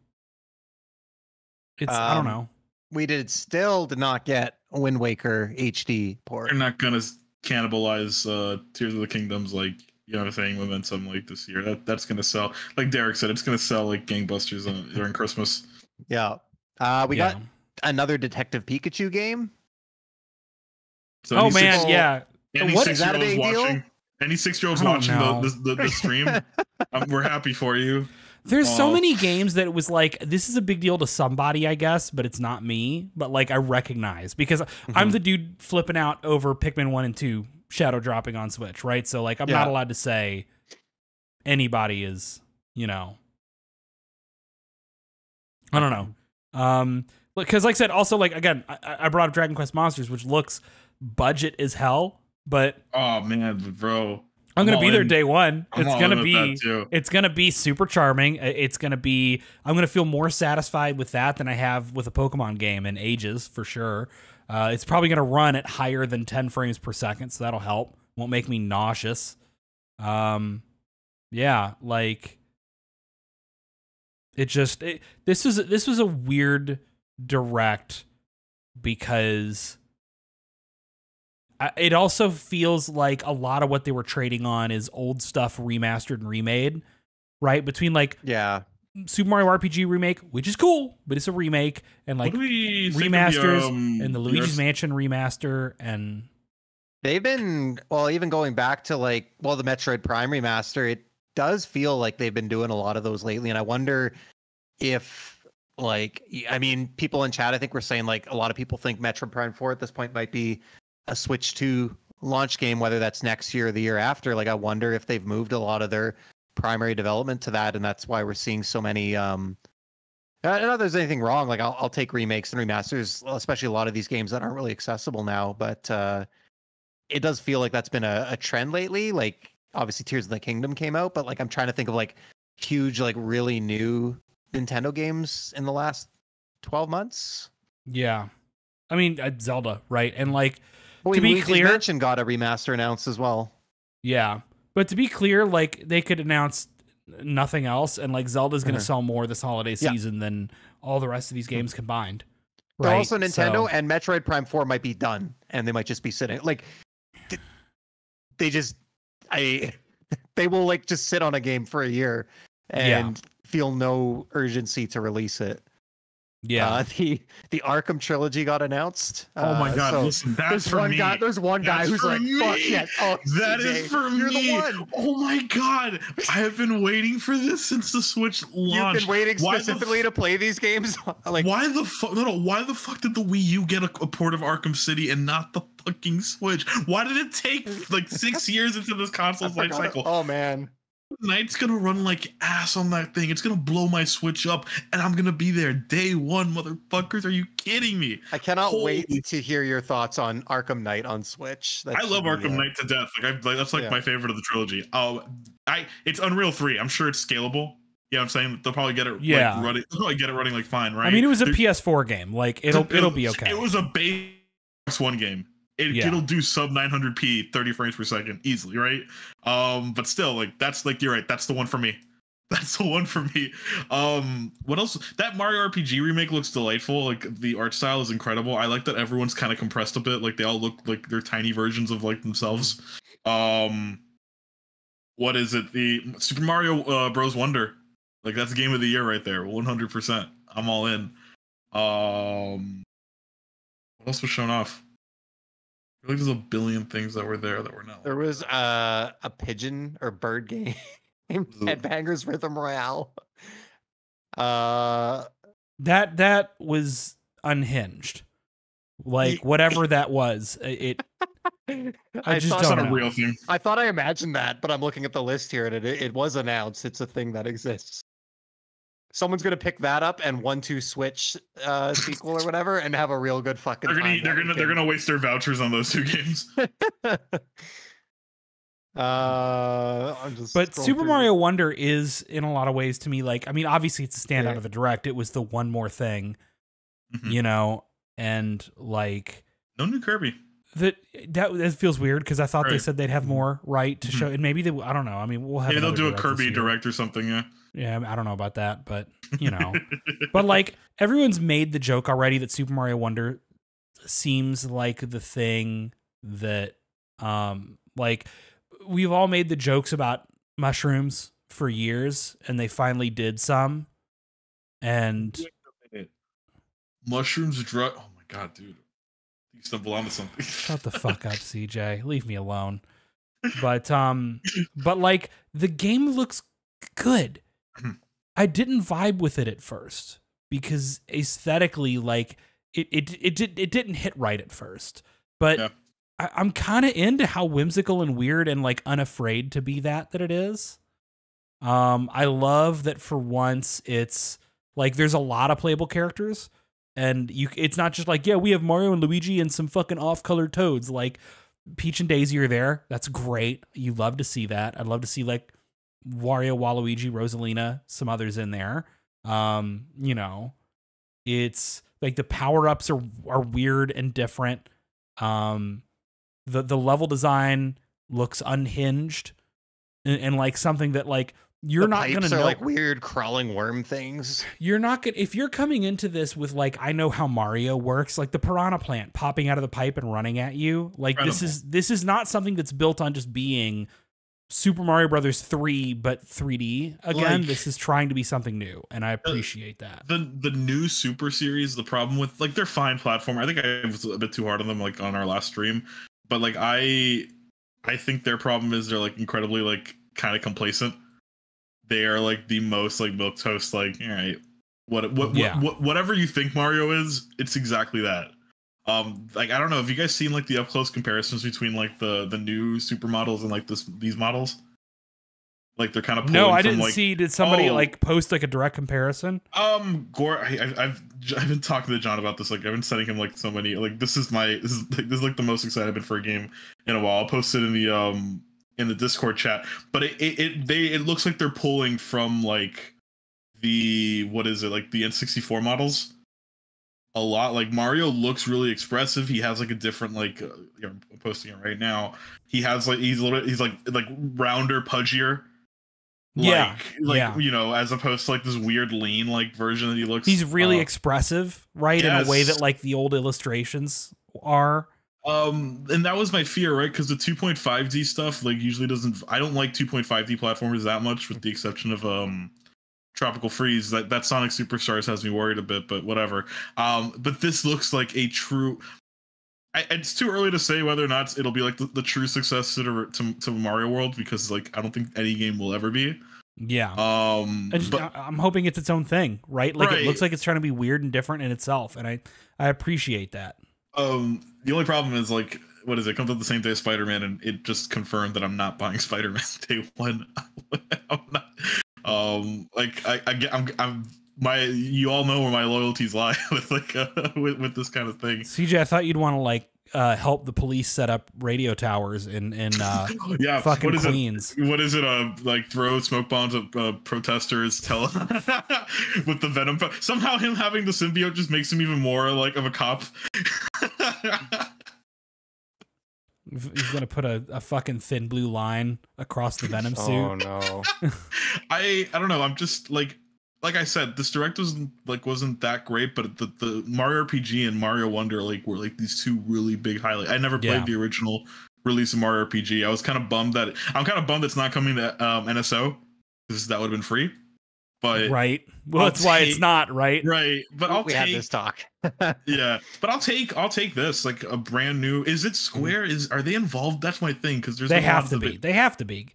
It's I don't Um, know. We did still did not get Wind Waker HD port. They're not gonna cannibalize uh Tears of the Kingdom's like you know what I'm thing momentum like this year. That that's gonna sell. Like Derek said, it's gonna sell like gangbusters on, during Christmas. Yeah. Uh, we yeah. got another Detective Pikachu game. So oh man, six- yeah. any What, six is that a year olds deal? watching. Any six year olds watching the, the, the, the stream, um, we're happy for you. There's so Oh. many games that it was like this is a big deal to somebody, I guess, but it's not me. But like I recognize because I'm Mhm. the dude flipping out over Pikmin one and two shadow dropping on Switch, right? So like I'm not allowed to say anybody is, you know. I don't know. Um because like I said, also like again, I, I brought up Dragon Quest Monsters, which looks budget as hell, but Oh man, bro. I'm gonna be there day one. I'm it's gonna be it's gonna be super charming. It's gonna be I'm gonna feel more satisfied with that than I have with a Pokemon game in ages for sure. Uh, it's probably gonna run at higher than 10 frames per second, so that'll help. Won't make me nauseous. Um, yeah, like it just it, this is this was a weird direct because it also feels like a lot of what they were trading on is old stuff remastered and remade, right? Between like Yeah. Super Mario RPG remake, which is cool, but it's a remake, and like what do we think of the, remasters um, and the the Luigi's rest- Mansion remaster, and They've been well, even going back to like well, the Metroid Prime remaster, it does feel like they've been doing a lot of those lately, and I wonder if like I mean, people in chat I think were saying like a lot of people think Metroid Prime 4 at this point might be a Switch 2 launch game, whether that's next year or the year after. Like I wonder if they've moved a lot of their primary development to that, and that's why we're seeing so many um I don't know if there's anything wrong. Like I'll, I'll take remakes and remasters, especially a lot of these games that aren't really accessible now. But uh, it does feel like that's been a, a trend lately. Like obviously Tears of the Kingdom came out, but like I'm trying to think of like huge, like really new Nintendo games in the last 12 months. yeah, I mean uh, Zelda, right? And like Well, To be Luigi's clear- Mansion got a remaster announced as well. Yeah. But to be clear, like they could announce nothing else and like Zelda's going to Mhm. sell more this holiday Yeah. season than all the rest of these games combined. But Right? also Nintendo So- and Metroid Prime 4 might be done and they might just be sitting like they just I they will like just sit on a game for a year Yeah. and feel no urgency to release it. Yeah. Uh, the the Arkham trilogy got announced. Oh my Uh, god, so listen, that's there's for one me. guy. There's one guy That's who's for like, "Fuck me. yes!" Oh, That CJ, is for you're me. The one. Oh my god, I have been waiting for this since the Switch launched. You've been waiting Why the specifically to play these games. like, why the fuck? No, no. Why the fuck did the Wii U get a, a port of Arkham City and not the fucking Switch? Why did it take like six years into this I console's life cycle? Oh man, Night's gonna run like ass on that thing. It's gonna blow my Switch up, and I'm gonna be there day one, motherfuckers. Are you kidding me? I cannot Holy- wait to hear your thoughts on Arkham Knight on Switch. That I love Arkham Knight to death. Like, I, like that's like Yeah. my favorite of the trilogy. Oh, I it's Unreal Three. I'm sure it's scalable. Yeah, I'm saying they'll probably get it. Yeah. like, running. They'll probably get it running like fine, right? I mean, it was a There- PS4 game. Like it'll it'll be okay. It was a base one game. It, Yeah. It'll do sub 900p, 30 frames per second easily, right? Um, but still, like that's like you're right. That's the one for me. That's the one for me. Um, what else? That Mario RPG remake looks delightful. Like the art style is incredible. I like that everyone's kind of compressed a bit. Like they all look like they're tiny versions of like themselves. Um, what is it? The Super Mario uh, Bros. Wonder. Like that's game of the year right there. 100. percent I'm all in. Um, what else was shown off? I feel like there's a billion things that were there that were not. There was uh, a pigeon or bird game, Headbangers Rhythm Royale. Uh, that that was unhinged. Like whatever that was, it. I I, just thought, It's don't not a know. real thing. I thought I imagined that, but I'm looking at the list here and it, it was announced. It's a thing that exists. Someone's gonna pick that up and one two switch uh sequel or whatever and have a real good fucking. They're gonna time they're gonna they're gonna waste their vouchers on those two games. uh, I'm just But Super through. Mario Wonder is in a lot of ways to me like I mean obviously it's a standout Yeah. of the direct. It was the one more thing, Mhm. you know, and like No new Kirby. that that, that feels weird because I thought they said they'd have more right to Mhm. show and maybe they I don't know. I mean we'll have Maybe they'll do a Kirby direct or something. Yeah. Yeah, I don't know about that, but you know. but like everyone's made the joke already that Super Mario Wonder seems like the thing that um like we've all made the jokes about mushrooms for years and they finally did some and Mushrooms drug. Oh my god, dude! You stumble onto something. shut the fuck up CJ leave me alone but um but like the game looks good I didn't vibe with it at first because aesthetically like it it it did it didn't hit right at first. But Yeah. I, I'm kind of into how whimsical and weird and like unafraid to be that that it is. Um I love that for once it's like there's a lot of playable characters and you it's not just like yeah we have Mario and Luigi and some fucking off-colored toads. Like Peach and Daisy are there. That's great. You love to see that. I'd love to see like Wario, Waluigi, Rosalina, some others in there. Um, you know, it's like the power ups are are weird and different. Um, the the level design looks unhinged and, and like something that like you're The not gonna are know. like weird crawling worm things. you're not gonna if you're coming into this with like I know how Mario works, like the piranha plant popping out of the pipe and running at you. Like this is this is not something that's built on just being Super Mario Brothers 3 but 3D again. Like- this is trying to be something new and I uh, appreciate that. the the new Super series. The problem with like they're fine platform. I think I was a bit too hard on them like on our last stream, but like I I think their problem is they're like incredibly like kind of complacent. They are like the most like milk toast. Like all right, what what, Yeah. what what whatever you think Mario is, it's exactly that. Um, like I don't know. Have you guys seen like the up close comparisons between like the the new super models and like this these models? Like they're kind of No, I from, didn't like, see did somebody Oh. like post like a direct comparison? um, Gore, I, I've, I've I've been talking to John about this. Like, I've been sending him like so many. Like, this is my this is like, this is like the most excited I've been for a game in a while. I'll post it in the um in the Discord chat. But it it, it they it looks like they're pulling from like the what is it like the N64 models. A lot like Mario looks really expressive. He has like a different like uh, I'm posting it right now. He has like he's a little bit he's like like rounder, pudgier. Yeah, like, like yeah. you know, as opposed to like this weird lean like version that he looks. He's really uh, expressive, right? In a way that like the old illustrations are. um, and that was my fear, right? Because the 2.5D stuff like usually doesn't. I don't like 2.5D platformers that much, with the exception of um, Tropical Freeze. That that Sonic Superstars has me worried a bit, but whatever. Um, but this looks like a true. I, it's too early to say whether or not it'll be like the, the true successor to, to to Mario World because like I don't think any game will ever be. Yeah. Um, just, but I- I'm hoping it's its own thing, right? Like it looks like it's trying to be weird and different in itself, and I I appreciate that. Um, the only problem is like, what is it? Comes out the same day as Spider Man, and it just confirmed that I'm not buying Spider Man day one. I'm not. Um, like I, I I'm, I'm my. You all know where my loyalties lie with like uh, with with this kind of thing. CJ, I thought you'd want to like uh, help the police set up radio towers in in uh, yeah, fucking what is Queens. it? What is it? Uh, like throw smoke bombs at uh, protesters. Tell with the venom. Somehow, him having the symbiote just makes him even more like of a cop. He's gonna put a, a fucking thin blue line across the Venom suit. Oh no. I I don't know. I'm just like like I said, this direct wasn't like wasn't that great, but the, the Mario RPG and Mario Wonder like were like these two really big highlights. I never played Yeah. the original release of Mario RPG. I was kind of bummed that I'm kind of bummed it's not coming to um, NSO because that would have been free. But right. Well, I'll that's why it's not right. right, but I'll we had take this talk. yeah, but I'll take I'll take this like a brand new. Is it Square? Is are they involved? That's my thing because there's They been a lot have to debate- be. They have to be.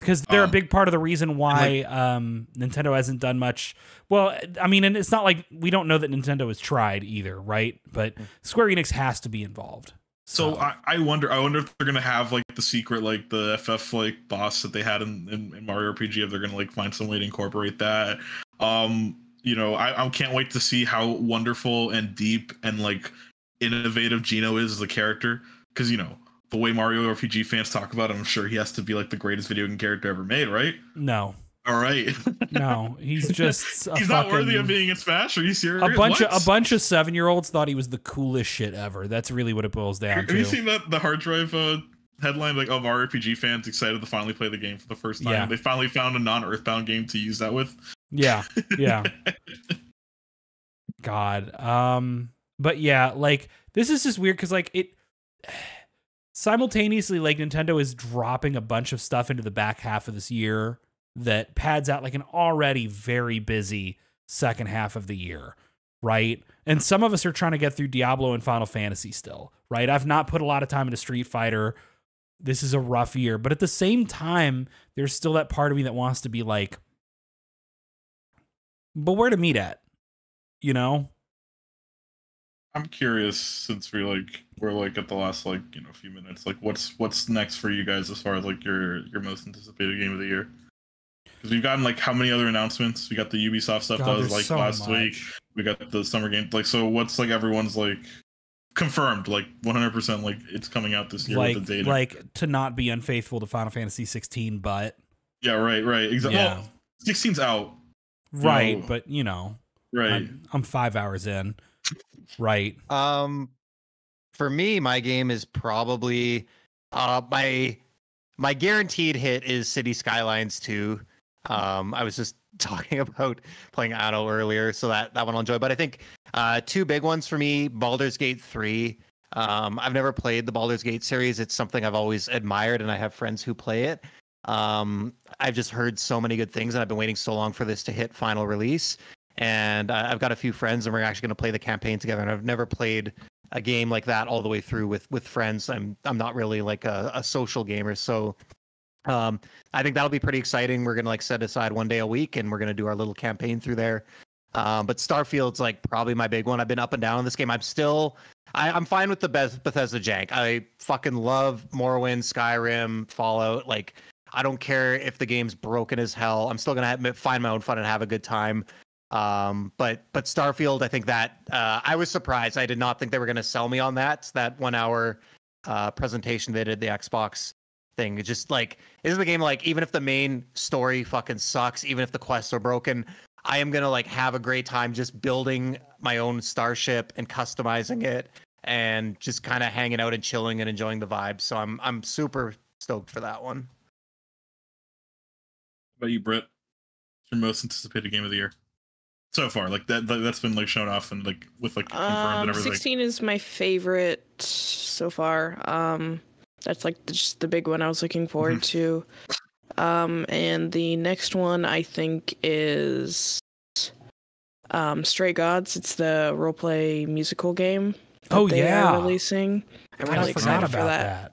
Because they're a Um, big part of the reason why um, Nintendo hasn't done much. Well, I mean, and it's not like we don't know that Nintendo has tried either, right? But Square Enix has to be involved. So I, I wonder I wonder if they're gonna have like the secret like the FF like boss that they had in, in, in Mario RPG if they're gonna like find some way to incorporate that. Um, you know, I, I can't wait to see how wonderful and deep and like innovative Geno is as a character. Because you know, the way Mario RPG fans talk about him, I'm sure he has to be like the greatest video game character ever made, right? No, All right. no, he's just a He's not worthy of being in Smash. Are you serious? a bunch What? of a bunch of seven year olds thought he was the coolest shit ever. That's really what it boils down Have you seen that the hard drive uh, headline like of our RPG fans excited to finally play the game for the first time? Yeah. They finally found a non-Earthbound game to use that with. Yeah, yeah. God. Um but yeah, like this is just weird cuz like it simultaneously like Nintendo is dropping a bunch of stuff into the back half of this year that pads out like an already very busy second half of the year, right? And some of us are trying to get through Diablo and Final Fantasy still, right? I've not put a lot of time into Street Fighter. This is a rough year, but at the same time, there's still that part of me that wants to be like but where to meet at? You know? I'm curious since we're like we're like at the last like you know few minutes. Like what's what's next for you guys as far as like your your most anticipated game of the year? Because we've gotten like how many other announcements? We got the Ubisoft stuff God, that was like so last week. We got the summer game. Like so, what's like everyone's like confirmed? Like 100 percent like it's coming out this year Like with the data. like to not be unfaithful to Final Fantasy 16, but yeah, right, right, exactly. Yeah. Well, 16's out. right, No. but you know, Right. I'm, I'm 5 hours in. Right. Um, for me, my game is probably uh my my guaranteed hit is Cities Skylines 2. Um, I was just talking about playing Anno earlier, so that that one I'll enjoy. But I think uh two big ones for me: Baldur's Gate 3. Um, I've never played the Baldur's Gate series. It's something I've always admired, and I have friends who play it. Um, I've just heard so many good things, and I've been waiting so long for this to hit final release. And uh, I've got a few friends, and we're actually going to play the campaign together. And I've never played a game like that all the way through with with friends. I'm I'm not really like a, a social gamer, so um, I think that'll be pretty exciting. We're gonna like set aside one day a week, and we're gonna do our little campaign through there. Um, but Starfield's like probably my big one. I've been up and down on this game. I'm still, I, I'm fine with the Beth- Bethesda jank. I fucking love Morrowind, Skyrim, Fallout. Like, I don't care if the game's broken as hell. I'm still gonna have, find my own fun and have a good time. Um, but but Starfield, I think that uh, I was surprised. I did not think they were gonna sell me on that. That one hour uh, presentation they did the Xbox thing. It's just like this isn't the game like even if the main story fucking sucks, even if the quests are broken, I am gonna like have a great time just building my own starship and customizing it and just kind of hanging out and chilling and enjoying the vibe. So I'm I'm super stoked for that one. What about you, Britt? Your most anticipated game of the year so far? Like that, that that's been like shown off and like with like confirmed and Um, everything. 16 is my favorite so far. Um, that's like the, just the big one I was looking forward to. Um, and the next one I think is um, Stray Gods. It's the roleplay musical game. that Oh, they are yeah. releasing. I'm God, really forgot excited about for that. that.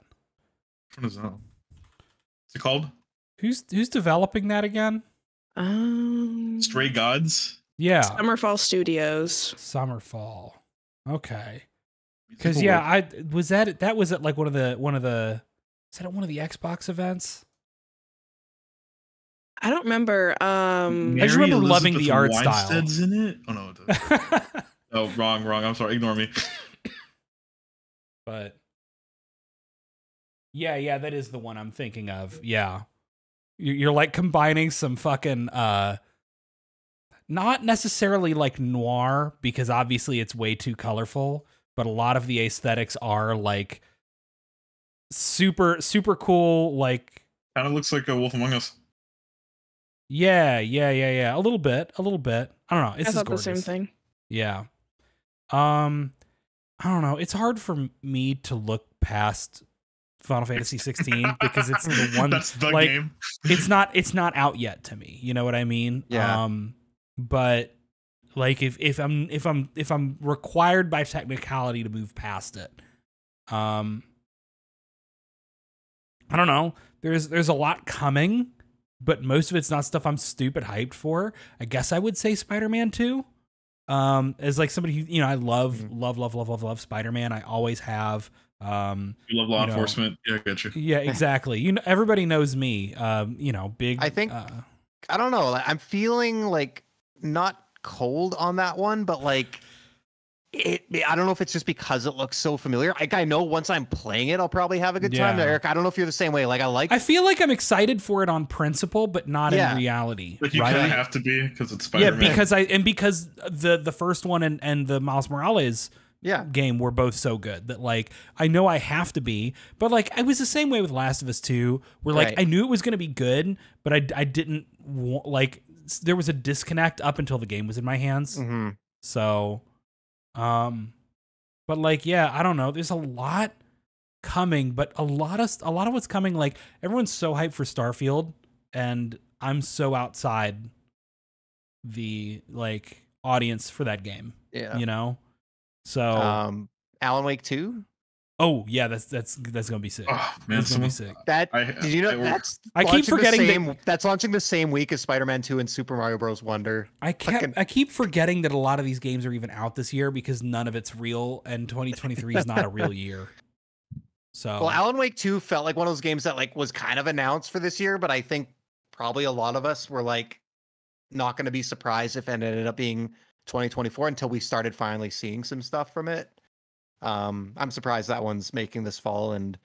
What is that? What's it called? Who's who's developing that again? Um, Stray Gods. Yeah. Summerfall Studios. Summerfall. Okay. Because yeah, I was that that was at like one of the one of the is that at one of the Xbox events? I don't remember. Um, I just remember Mary loving the Elizabeth art style. In it. Oh no. It oh, wrong, wrong. I'm sorry. Ignore me. but yeah, yeah, that is the one I'm thinking of. Yeah, You- you're like combining some fucking uh, not necessarily like noir because obviously it's way too colorful, but a lot of the aesthetics are like super super cool. Like Kind of looks like a Wolf Among Us. yeah, yeah, yeah, yeah, a little bit, a little bit. I don't know. It's I just thought the same thing. Yeah. Um I don't know. It's hard for me to look past Final Fantasy 16 because it's the one That's the like game. it's not it's not out yet to me. You know what I mean? Yeah. Um but like if if I'm if I'm if I'm required by technicality to move past it. Um I don't know. There's there's a lot coming, but most of it's not stuff I'm stupid hyped for. I guess I would say Spider-Man 2. Um as like somebody who, you know, I love Mhm. love love love love love Spider-Man. I always have. Um You love law you know, enforcement. Yeah, I get you. yeah, exactly. You know, everybody knows me. Um, you know, big. I think- uh, I don't know. I'm feeling like not cold on that one, but like it I don't know if it's just because it looks so familiar. Like I know once I'm playing it, I'll probably have a good time. Eric, I don't know if you're the same way. Like I like I feel like I'm excited for it on principle, but not Yeah. in reality. Like you right? kind of have to be because it's Spider Man. yeah, because I and because the the first one and and the Miles Morales yeah. game were both so good that like I know I have to be, but like I was the same way with Last of Us 2 where like Right. I knew it was going to be good, but I I didn't wa- like s- there was a disconnect up until the game was in my hands. hmm So um but like yeah, I don't know, there's a lot coming, but a lot of a lot of what's coming like everyone's so hyped for Starfield and I'm so outside the like audience for that game, Yeah. you know? So Um Alan Wake 2? Oh yeah, that's that's that's gonna be sick. oh man, that's gonna be sick. That I- did you know I- that's I keep launching the forgetting that- that's launching the same week as Spider-Man 2 and Super Mario Bros. Wonder. I kept fucking- I keep forgetting that a lot of these games are even out this year because none of it's real, and 2023 is not a real year. So Well, Alan Wake 2 felt like one of those games that like was kind of announced for this year, but I think probably a lot of us were like not going to be surprised if it ended up being 2024 until we started finally seeing some stuff from it. Um, I'm surprised that one's making this fall, and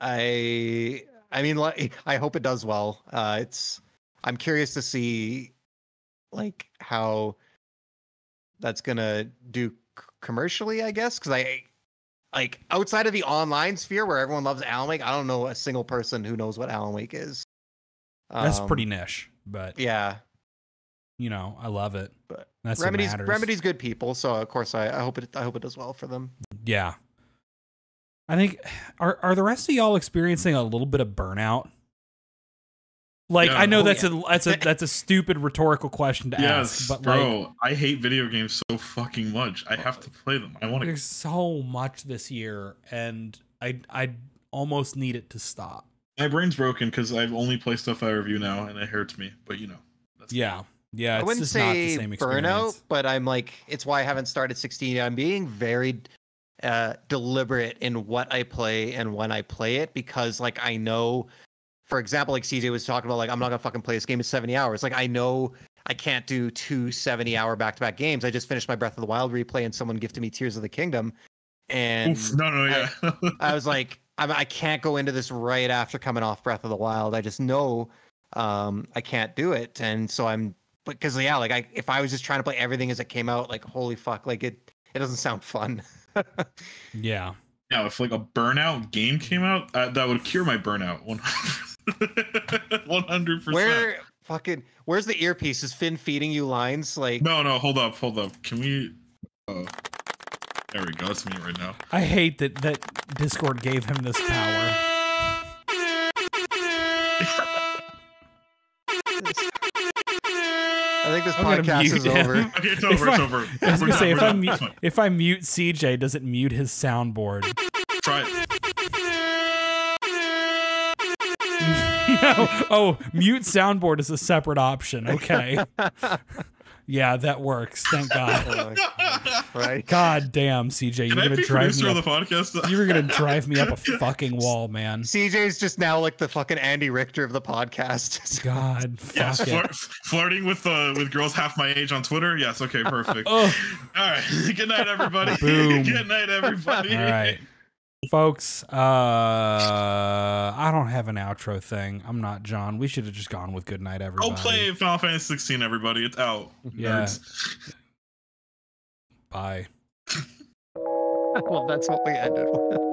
I, I mean, like, I hope it does well. Uh, it's, I'm curious to see, like, how that's gonna do c- commercially, I guess, because I, like, outside of the online sphere where everyone loves Alan Wake, I don't know a single person who knows what Alan Wake is. that's Um, pretty niche, but Yeah, you know I love it. but That's Remedy's what matters. Remedy's good people, so of course I, I hope it I hope it does well for them. Yeah, I think are are the rest of y'all experiencing a little bit of burnout? Like Yeah. I know Oh, that's a that's a that's a stupid rhetorical question to Yes, ask, but like bro. I hate video games so fucking much. I have to play them. I want to. there's so much this year, and I I almost need it to stop. My brain's broken because I've only played stuff I review now, and it hurts me. But you know. That's Yeah, yeah, I wouldn't just not the say same burnout, experience. but I'm like it's why I haven't started 16. I'm being very uh deliberate in what I play and when I play it because like I know for example like CJ was talking about like I'm not going to fucking play this game in 70 hours. Like I know I can't do two 70 hour back-to-back games. I just finished my Breath of the Wild replay and someone gifted me Tears of the Kingdom and Oof, no, no, yeah. I was like, I'm, I can't go into this right after coming off Breath of the Wild. I just know um, I can't do it, and so I'm because yeah, like I if I was just trying to play everything as it came out, like holy fuck, like it it doesn't sound fun. Yeah, yeah, if like a burnout game came out, uh, that would cure my burnout. One hundred percent. Where fucking where's the earpiece? Is Finn feeding you lines? Like No, no, hold up, hold up. Can we? Uh, there we go. That's me right now. I hate that that Discord gave him this power. think this I'm gonna podcast mute is him. over. Okay, it's If over. I- it's over. I was gonna say if I done. mute if I mute CJ, does it mute his soundboard? Try it. no. Oh, mute soundboard is a separate option. Okay. yeah, that works. Thank God. My God. right? God damn, CJ, Can you're I gonna be drive me up. the podcast? You were gonna drive me up a fucking wall, man. CJ's just now like the fucking Andy Richter of the podcast. God, Yes, fuck flir- it. flirting with uh, with girls half my age on Twitter. Yes, okay, perfect. Oh, All right. Good night, everybody. Boom. Good night, everybody. all right, folks. Uh, I don't have an outro thing. I'm not John. We should have just gone with good night, everybody. Go play Final Fantasy 16, everybody. It's out. Yeah. Nerds. Bye. well, that's what we ended with.